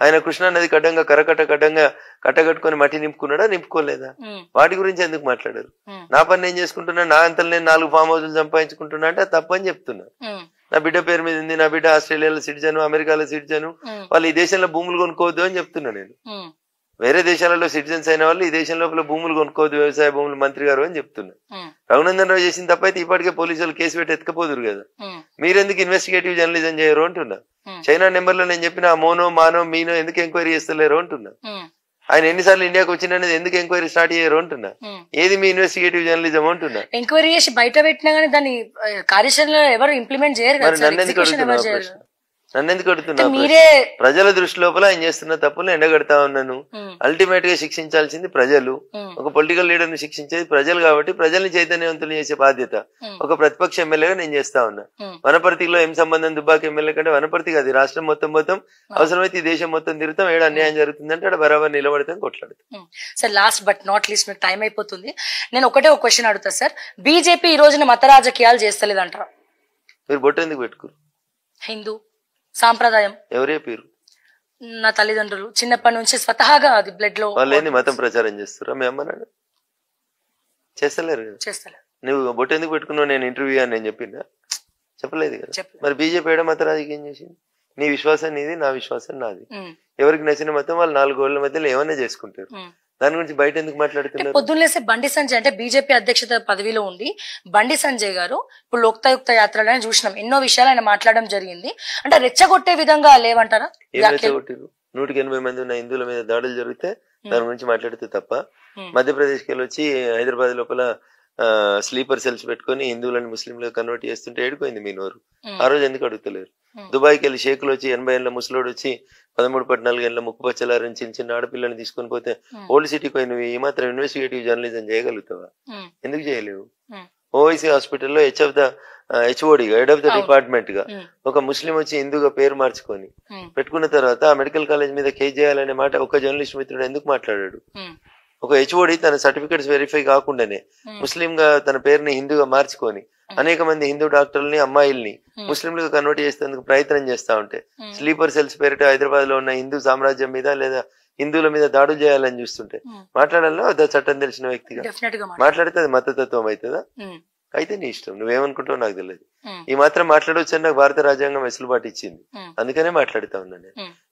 ఆయన కృష్ణా నది కడ్డంగా కరకట్ట కడ్డంగా కట్టగట్టుకొని మట్టి నింపుకున్నాడా నింపుకోలేదా. వాటి గురించి ఎందుకు మాట్లాడారు. నా పని నేను చేసుకుంటున్నా నా అంతలు నేను నాలుగు ఫామ్ హౌస్లు సంపాదించుకుంటున్నా అంటే తప్పని చెప్తున్నా. నా బిడ్డ పేరు మీద ఉంది నా బిడ్డ ఆస్ట్రేలియాలో సిటిజన్ అమెరికాలో సిటిజన్. వాళ్ళు ఈ దేశంలో భూములు కొనుక్కోవద్దు అని చెప్తున్నా నేను. వేరే దేశాలలో సిటిజన్స్ అయిన వాళ్ళు ఈ దేశం లోపల భూములు కొనుక్కోవద్దు వ్యవసాయ భూములు మంత్రి గారు అని చెప్తున్నా ఉమ్. రఘునందన్ రావు చేసిన తప్పైతే ఇప్పటికే పోలీసులు కేసు పెట్టి ఎత్తుకపోదురు కదా. మీరెందుకు ఇన్వెస్టిగేటివ్ జర్నలిజం చేయరు అంటున్నా. చైనా నెంబర్లో నేను చెప్పిన ఆ మోనో మానో మీనో ఎందుకు ఎంక్వైరీ చేస్తలేరు అంటున్నా. ఆయన ఎన్నిసార్లు ఇండియాకి వచ్చిందనేది ఎందుకు ఎంక్వైరీ స్టార్ట్ చేయరు అంటున్నా. ఏది మీ ఇన్వెస్టిగేటివ్ జర్నలిజం అంటున్నా ఎంక్వైరీ చేసి బయట పెట్టినా గానీ దాన్ని ఆ, కార్యాచరణలో ఎవరు ఇంప్లిమెంట్ చేయరు నన్ను ఎందుకు నన్ను ఎందుకు అడుగుతున్నా ప్రజల దృష్టి లోపల ఆయన చేస్తున్న తప్పులు ఎండగడతా ఉన్నాను. అల్టిమేట్గా శిక్షించాల్సింది ప్రజలు. ఒక పొలిటికల్ లీడర్ని శిక్షించేది ప్రజలు కాబట్టి ప్రజల్ని చైతన్యవంతులు చేసే బాధ్యత. ఒక ప్రతిపక్ష ఎమ్మెల్యేగా నేను చేస్తా ఉన్నా. వనపర్తిలో ఏం సంబంధం దుబ్బాక ఎమ్మెల్యే కంటే వనపర్తి కాదు రాష్ట్రం మొత్తం మొత్తం అవసరమైతే ఈ దేశం మొత్తం తిరుగుతాం ఏడ అన్యాయం జరుగుతుందంటే అక్కడ బరాబర్ నిలబడతాం కొట్లాడతాం. Sir last but not least మీకు టైం అయిపోతుంది. నేను ఒకటే ఒక క్వశ్చన్ అడుగుతా సార్. బీజేపీ ఈ రోజున మత రాజకీయాలు చేస్తలేదంటారా? మీరు బొట్టు ఎందుకు పెట్టుకురు హిందూ. సాంప్రదాయం. ఎవరే పేరు? నా తల్లిదండ్రులు. చిన్నప్పటి నుంచి స్వతహాగా అది బ్లడ్లో వాళ్ళు ఏంది మతం ప్రచారం చేస్తారా మీ అమ్మ నాన్న? చేస్తలేరు కదా? చేస్తలేదు నువ్వు బొట్టు ఎందుకు పెట్టుకున్నావు? నేను ఇంటర్వ్యూ అని నేను చెప్పిందా? చెప్పలేదు కదా. మరి బీజేపీ ఏడ మత రాజకీయం చేసింది? నీ విశ్వాసం నీది నా విశ్వాసం నాది. ఎవరికి నచ్చిన మతం వాళ్ళు నాలుగు గోళ్ళ మధ్యలో ఏమన్నా చేసుకుంటారు. దాని గురించి బయట ఎందుకు మాట్లాడుతున్నారు? పొద్దున్నేసే బండి సంజయ్ అంటే బీజేపీ అధ్యక్షత పదవిలో ఉండి బండి సంజయ్ గారు ఇప్పుడు లోక్తాయుక్త యాత్రలోనే చూసినాం. ఎన్నో విషయాలు ఆయన మాట్లాడడం జరిగింది. అంటే రెచ్చగొట్టే విధంగా లేవంటారా? నూటికి ఎనభై మంది ఉన్న హిందువుల మీద దాడులు జరిగితే దాని గురించి మాట్లాడితే తప్ప మధ్యప్రదేశ్కి వెళ్ళి వచ్చి హైదరాబాద్ లోపల స్లీపర్ సెల్స్ పెట్టుకొని హిందువులను ముస్లింలు కన్వర్ట్ చేస్తుంటే ఏడిపోయింది మీ నోరు. ఆ రోజు ఎందుకు అడుగుతలేరు. దుబాయ్కి వెళ్ళి షేకులు వచ్చి ఎనభై ఏళ్ళ ముసలోడు వచ్చి పదమూడు పద్నాలుగు ఏళ్ళ ముక్కు పచ్చలారని చిన్న చిన్న ఆడపిల్లని తీసుకొని పోతే ఓల్డ్ సిటీకి పోయి నువ్వు ఈ మాత్రం ఇన్వెస్టిగేటివ్ జర్నలిజం చేయగలుగుతావా? ఎందుకు చేయలేవు? ఓవైసీ హాస్పిటల్లో హెచ్ ఆఫ్ ద హెచ్ఓడిగా హెడ్ ఆఫ్ ద. డిపార్ట్మెంట్గా ఒక ముస్లిం వచ్చి హిందూగా పేరు మార్చుకొని పెట్టుకున్న తర్వాత ఆ మెడికల్ కాలేజ్ మీద కేసు చేయాలనే మాట ఒక జర్నలిస్ట్ మిత్రుడు ఎందుకు మాట్లాడాడు? ఒక హెచ్ఓడి తన సర్టిఫికెట్స్ వెరిఫై కాకుండానే ఉమ్, ముస్లిం గా తన పేరుని హిందూగా మార్చుకొని అనేక మంది హిందూ డాక్టర్లని అమ్మాయిల్ని Hmm. ముస్లింలుగా కన్వర్ట్ చేసేందుకు ప్రయత్నం చేస్తా ఉంటే స్లీపర్ సెల్స్ పేరిట హైదరాబాద్లో ఉన్న హిందూ సామ్రాజ్యం మీద లేదా హిందువుల మీద దాడులు చేయాలని చూస్తుంటే. మాట్లాడాలో అదే చట్టం తెలిసిన వ్యక్తిగా. మాట్లాడితే అది మతతత్వం అవుతుందా? అయితే నీ ఇష్టం. నువ్వేమనుకుంటావు నాకు తెలియదు. ఈ మాత్రం మాట్లాడవచ్చు నాకు భారత రాజ్యాంగం వెసులుబాటు ఇచ్చింది. అందుకనే మాట్లాడుతా ఉన్నాను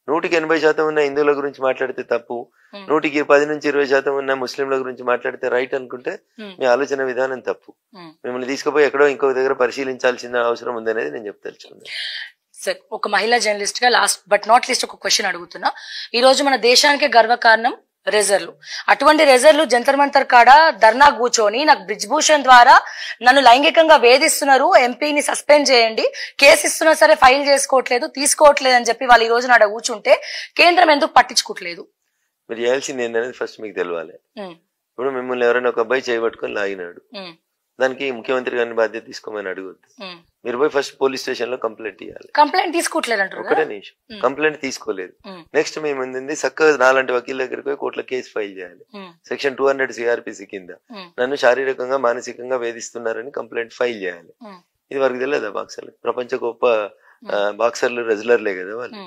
నూటికి ఎనభై శాతం ఉన్న హిందువుల గురించి మాట్లాడితే తప్పు. ఉమ్, నూటికి పది నుంచి ఇరవై శాతం ఉన్న ముస్లింల గురించి మాట్లాడితే రైట్ అనుకుంటే ఉమ్, మీ ఆలోచన విధానం తప్పు. ఉమ్. మిమ్మల్ని తీసుకుపోయి ఎక్కడో ఇంకో దగ్గర పరిశీలించాల్సిన అవసరం ఉందనేది నేను చెప్తలుచుకున్నాను సరే ఒక మహిళా జర్నలిస్ట్గా లాస్ట్ బట్ నాట్ లీస్ట్ ఒక క్వశ్చన్ అడుగుతున్నా. ఈ రోజు మన దేశానికి గర్వకారణం రిజర్లు అటువంటి రిజర్లు జంతర్ మంతర్ కాడ ధర్నా కూర్చొని నాకు బ్రిజ్ భూషణ్ ద్వారా నన్ను లైంగికంగా వేధిస్తున్నారు ఎంపీని సస్పెండ్ చేయండి కేసు ఇస్తున్నా సరే ఫైల్ చేసుకోవట్లేదు తీసుకోవట్లేదు అని చెప్పి వాళ్ళు ఈ రోజు నాడ కూర్చుంటే కేంద్రం ఎందుకు పట్టించుకోవట్లేదు? మీరు చేయాల్సింది ఏంటనేది ఫస్ట్ మీకు తెలవాలి. ఉమ్, ఇప్పుడు మిమ్మల్ని ఎవరైనా ఒక అబ్బాయి చేయబట్టుకొని లాగినాడు. దానికి ముఖ్యమంత్రి గారిని బాధ్యత తీసుకోమని అడగొద్దు. మీరు పోయి ఫస్ట్ పోలీస్ స్టేషన్లో కంప్లైంట్ ఇవ్వాలి కంప్లైంట్ తీసుకోవట్లేదు ఒకటే? నిమిషం. కంప్లైంట్ తీసుకోలేదు. నెక్స్ట్ మేము ఉంది చక్కగా నాలాంటి వకీల్ దగ్గరికి పోయి కోర్టులో కేసు ఫైల్ చేయాలి. సెక్షన్ టూ హండ్రెడ్ సిఆర్పిసి కింద. నన్ను శారీరకంగా మానసికంగా వేధిస్తున్నారని కంప్లైంట్ ఫైల్ చేయాలి. ఇది వరకు తెలియదా బాక్సర్లు? ప్రపంచ గొప్ప బాక్సర్లు రెజ్లర్లే కదా వాళ్ళు.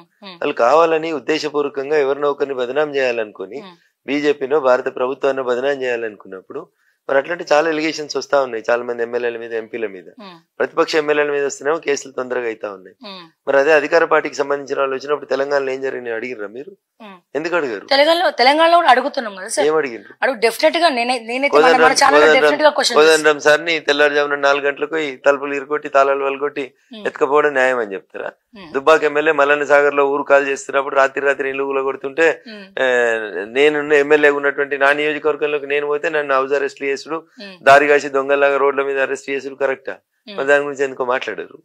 వాళ్ళు కావాలని ఉద్దేశపూర్వకంగా ఎవరినో ఒకరిని బదనాం చేయాలనుకుని. బీజేపీనో భారత ప్రభుత్వాన్ని బదనాం చేయాలనుకున్నప్పుడు మరి అట్లాంటి చాలా ఎలిగేషన్స్ వస్తా ఉన్నాయి. చాలా మంది ఎమ్మెల్యేల మీద ఎంపీల మీద. ప్రతిపక్ష ఎమ్మెల్యేల మీద వస్తేనేమో కేసులు తొందరగా అవుతా ఉన్నాయి. మరి అదే అధికార పార్టీకి సంబంధించిన వాళ్ళు వచ్చినప్పుడు తెలంగాణలో ఏం జరిగింది అడిగిర్రా మీరు. ఎందుకు అడిగారు? తెలంగాణలో అడుగుతున్నాం కదా సార్. ఏం అడుగు డెఫినెట్గా నేనే సార్ని తెల్లారుజామున నాలుగు గంటలకు తలుపులు ఇరుకొట్టి తాళాలు వలగొట్టి. ఎత్తుకపోవడం న్యాయం అని చెప్తారా. దుబ్బాక ఎమ్మెల్యే మల్లన్న సాగర్లో ఊరు కాల్ చేస్తున్నప్పుడు రాత్రి రాత్రి ఇల్లు కొడుతుంటే నేనున్న ఎమ్మెల్యే ఉన్నటువంటి నా నియోజకవర్గంలోకి నేను పోతే నన్ను హౌస్ అరెస్ట్ చేసుడు దారి కాసి దొంగలాగా రోడ్ల మీద అరెస్ట్ చేసుడు కరెక్టా మరి దాని గురించి ఎందుకో మాట్లాడరు.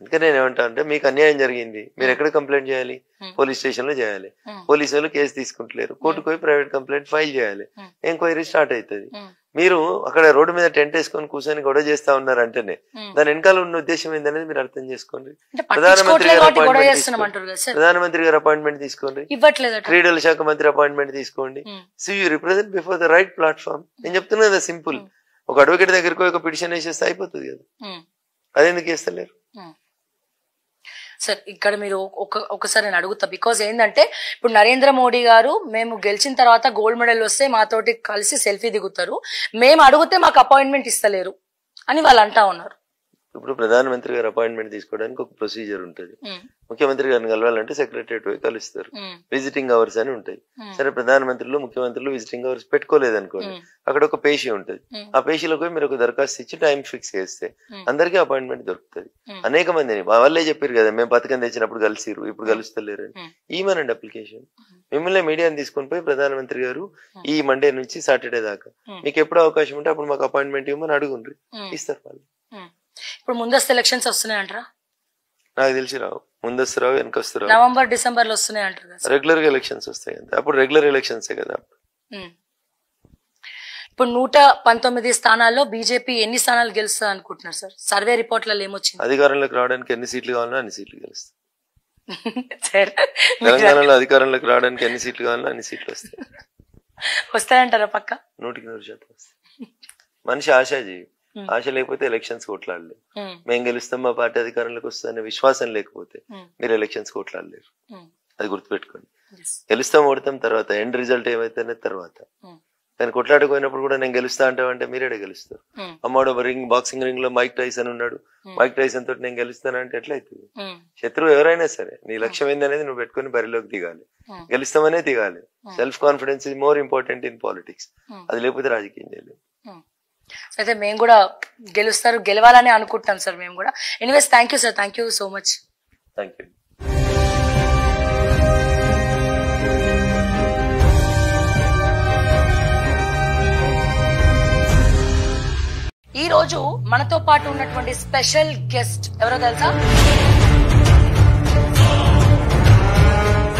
అందుకే నేను ఏమంటా అంటే మీకు అన్యాయం జరిగింది మీరు ఎక్కడ కంప్లైంట్ చేయాలి. పోలీస్ స్టేషన్లో చేయాలి పోలీసు వాళ్ళు కేసు తీసుకుంటలేరు. కోర్టుకు పోయి ప్రైవేట్ కంప్లైంట్ ఫైల్ చేయాలి. ఎంక్వైరీ స్టార్ట్ అవుతుంది. మీరు అక్కడ రోడ్డు మీద టెంట్ వేసుకొని కూర్చొని గొడవ చేస్తా ఉన్నారంటేనే దాని వెనకాల ఉన్న ఉద్దేశం ఏందనేది మీరు అర్థం చేసుకోండి. ప్రధానమంత్రి గారు సార్. ప్రధానమంత్రి గారు అపాయింట్మెంట్ తీసుకోండి. క్రీడల శాఖ మంత్రి అపాయింట్మెంట్ తీసుకోండి. So you represent before the right platform నేను చెప్తున్నా కదా సింపుల్. ఒక అడ్వకేట్ దగ్గరికి ఒక పిటిషన్ వేసేస్తే అయిపోతుంది కదా. అదెందుకు వేస్తలేరు. సార్ ఇక్కడ మీరు ఒక ఒకసారి నేను అడుగుతా. బికాజ్ ఏంటంటే ఇప్పుడు నరేంద్ర మోడీ గారు మేము గెలిచిన తర్వాత గోల్డ్ మెడల్ వస్తే మాతోటి కలిసి సెల్ఫీ దిగుతారు. మేము అడిగితే మాకు అపాయింట్మెంట్ ఇస్తలేరు అని వాళ్ళు అంటా ఉన్నారు. ఇప్పుడు ప్రధానమంత్రి గారు అపాయింట్మెంట్ తీసుకోవడానికి ఒక ప్రొసీజర్ ఉంటుంది. ముఖ్యమంత్రి గారిని కలవాలంటే సెక్రటరియట్ పోయి కలుస్తారు. విజిటింగ్ అవర్స్ అని ఉంటాయి. సరే ప్రధానమంత్రులు ముఖ్యమంత్రులు విజిటింగ్ అవర్స్ పెట్టుకోలేదు అనుకోండి అక్కడ ఒక పేషీ ఉంటుంది. ఆ పేషీలకు పోయి మీరు ఒక దరఖాస్తు ఇచ్చి టైం ఫిక్స్ చేస్తే అందరికీ అపాయింట్మెంట్ దొరుకుతుంది. అనేక మందిని వాళ్ళే చెప్పారు కదా మేము పథకం తెచ్చినప్పుడు కలిసిరు ఇప్పుడు కలుస్తలేరు. ఈమనండి అప్లికేషన్? మిమ్మల్ని మీడియాని తీసుకొని పోయి ప్రధానమంత్రి గారు ఈ మండే నుంచి సాటర్డే దాకా. మీకు ఎప్పుడు అవకాశం ఉంటే అప్పుడు మాకు అపాయింట్మెంట్ ఇవ్వమని అడుగుండ్రి. ఇస్తారు వాళ్ళు. ఇప్పుడు ముందస్తు ఎలక్షన్స్ వస్తున్నాయంటారా? నాకు తెలిసి రావు. ముందస్తు రావు వెనకొస్తు రావు. నవంబర్ డిసెంబర్లో వస్తున్నాయి అంటారు కదా రెగ్యులర్గా ఎలక్షన్స్ వస్తాయి కదా అప్పుడు రెగ్యులర్ ఎలక్షన్సే కదా. ఇప్పుడు నూట పంతొమ్మిది స్థానాల్లో బీజేపీ ఎన్ని స్థానాలు గెలుస్తుంది అనుకుంటున్నారు సార్? సర్వే రిపోర్ట్లలో ఏమొచ్చింది? అధికారంలోకి రావడానికి ఎన్ని సీట్లు కావాలన్నా అన్ని సీట్లు గెలుస్తాయి. తెలంగాణలో అధికారంలోకి రావడానికి ఎన్ని సీట్లు కావాలన్నా అన్ని సీట్లు వస్తాయి. వస్తాయంటారా పక్క? నూటికి నూరు శాతం వస్తాయి. మనిషి ఆశాజీవి. ఆశ లేకపోతే ఎలక్షన్స్ కొట్లాడలేరు. ఉమ్, మేము గెలుస్తాం మా పార్టీ అధికారంలోకి వస్తుందనే విశ్వాసం లేకపోతే ఉమ్, మీరు ఎలక్షన్స్ కొట్లాడలేరు. అది గుర్తుపెట్టుకోండి. గెలుస్తాం ఓడతాం తర్వాత ఎండ్ రిజల్ట్ ఏమైతేనే తర్వాత. కొట్లాటకు పోయినప్పుడు కూడా నేను గెలుస్తా అంటావంటే మీరేడే గెలుస్తారు. అమ్మాడు రింగ్ బాక్సింగ్ రింగ్లో మైక్ టైసన్ ఉన్నాడు. Hmm. మైక్ టైసన్ తోటి నేను గెలుస్తానంటే ఎట్లా అవుతుంది? ఉమ్, శత్రువు ఎవరైనా సరే నీ లక్ష్యం ఏందనేది నువ్వు పెట్టుకుని బరిలోకి దిగాలి. Hmm. గెలుస్తామనే దిగాలి. Self confidence is more important in politics Hmm. అది లేకపోతే రాజకీయం చేయలేదు. సో అయితే మేము కూడా గెలుస్తారు గెలవాలని అనుకుంటాం సార్ మేము కూడా. Anyways thank you sir thank you so much thank you ఈ రోజు మనతో పాటు ఉన్నటువంటి స్పెషల్ గెస్ట్ ఎవరో తెలుసా?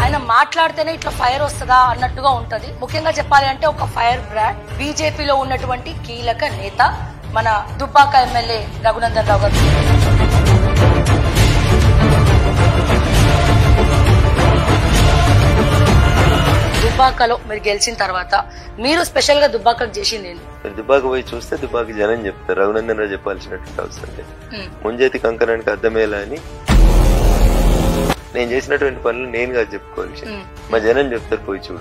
ఆయన మాట్లాడితేనే ఇట్లా ఫైర్ వస్తుందా అన్నట్టుగా ఉంటది. ముఖ్యంగా చెప్పాలి అంటే ఒక ఫైర్ బ్రాండ్ బీజేపీలో ఉన్నటువంటి కీలక నేత మన దుబ్బాక ఎమ్మెల్యే రఘునందన్ రావు గారు. దుబ్బాకలో మీరు గెలిచిన తర్వాత మీరు స్పెషల్గా దుబ్బాకకు చేసింది ఏంటి? మీరు దుబ్బాక పోయి చూస్తే దుబ్బాకి జనం చెప్తారు. రఘునందన్ రావు చెప్పాల్సినటువంటి అవసరం లేదు. ముంజేతి కంకణానికి అర్థమేలా అని నేను చేసినటువంటి పనులు నేను కాదు చెప్పుకోవాల్సి. మా జనం చెప్తారు పోయి చూడు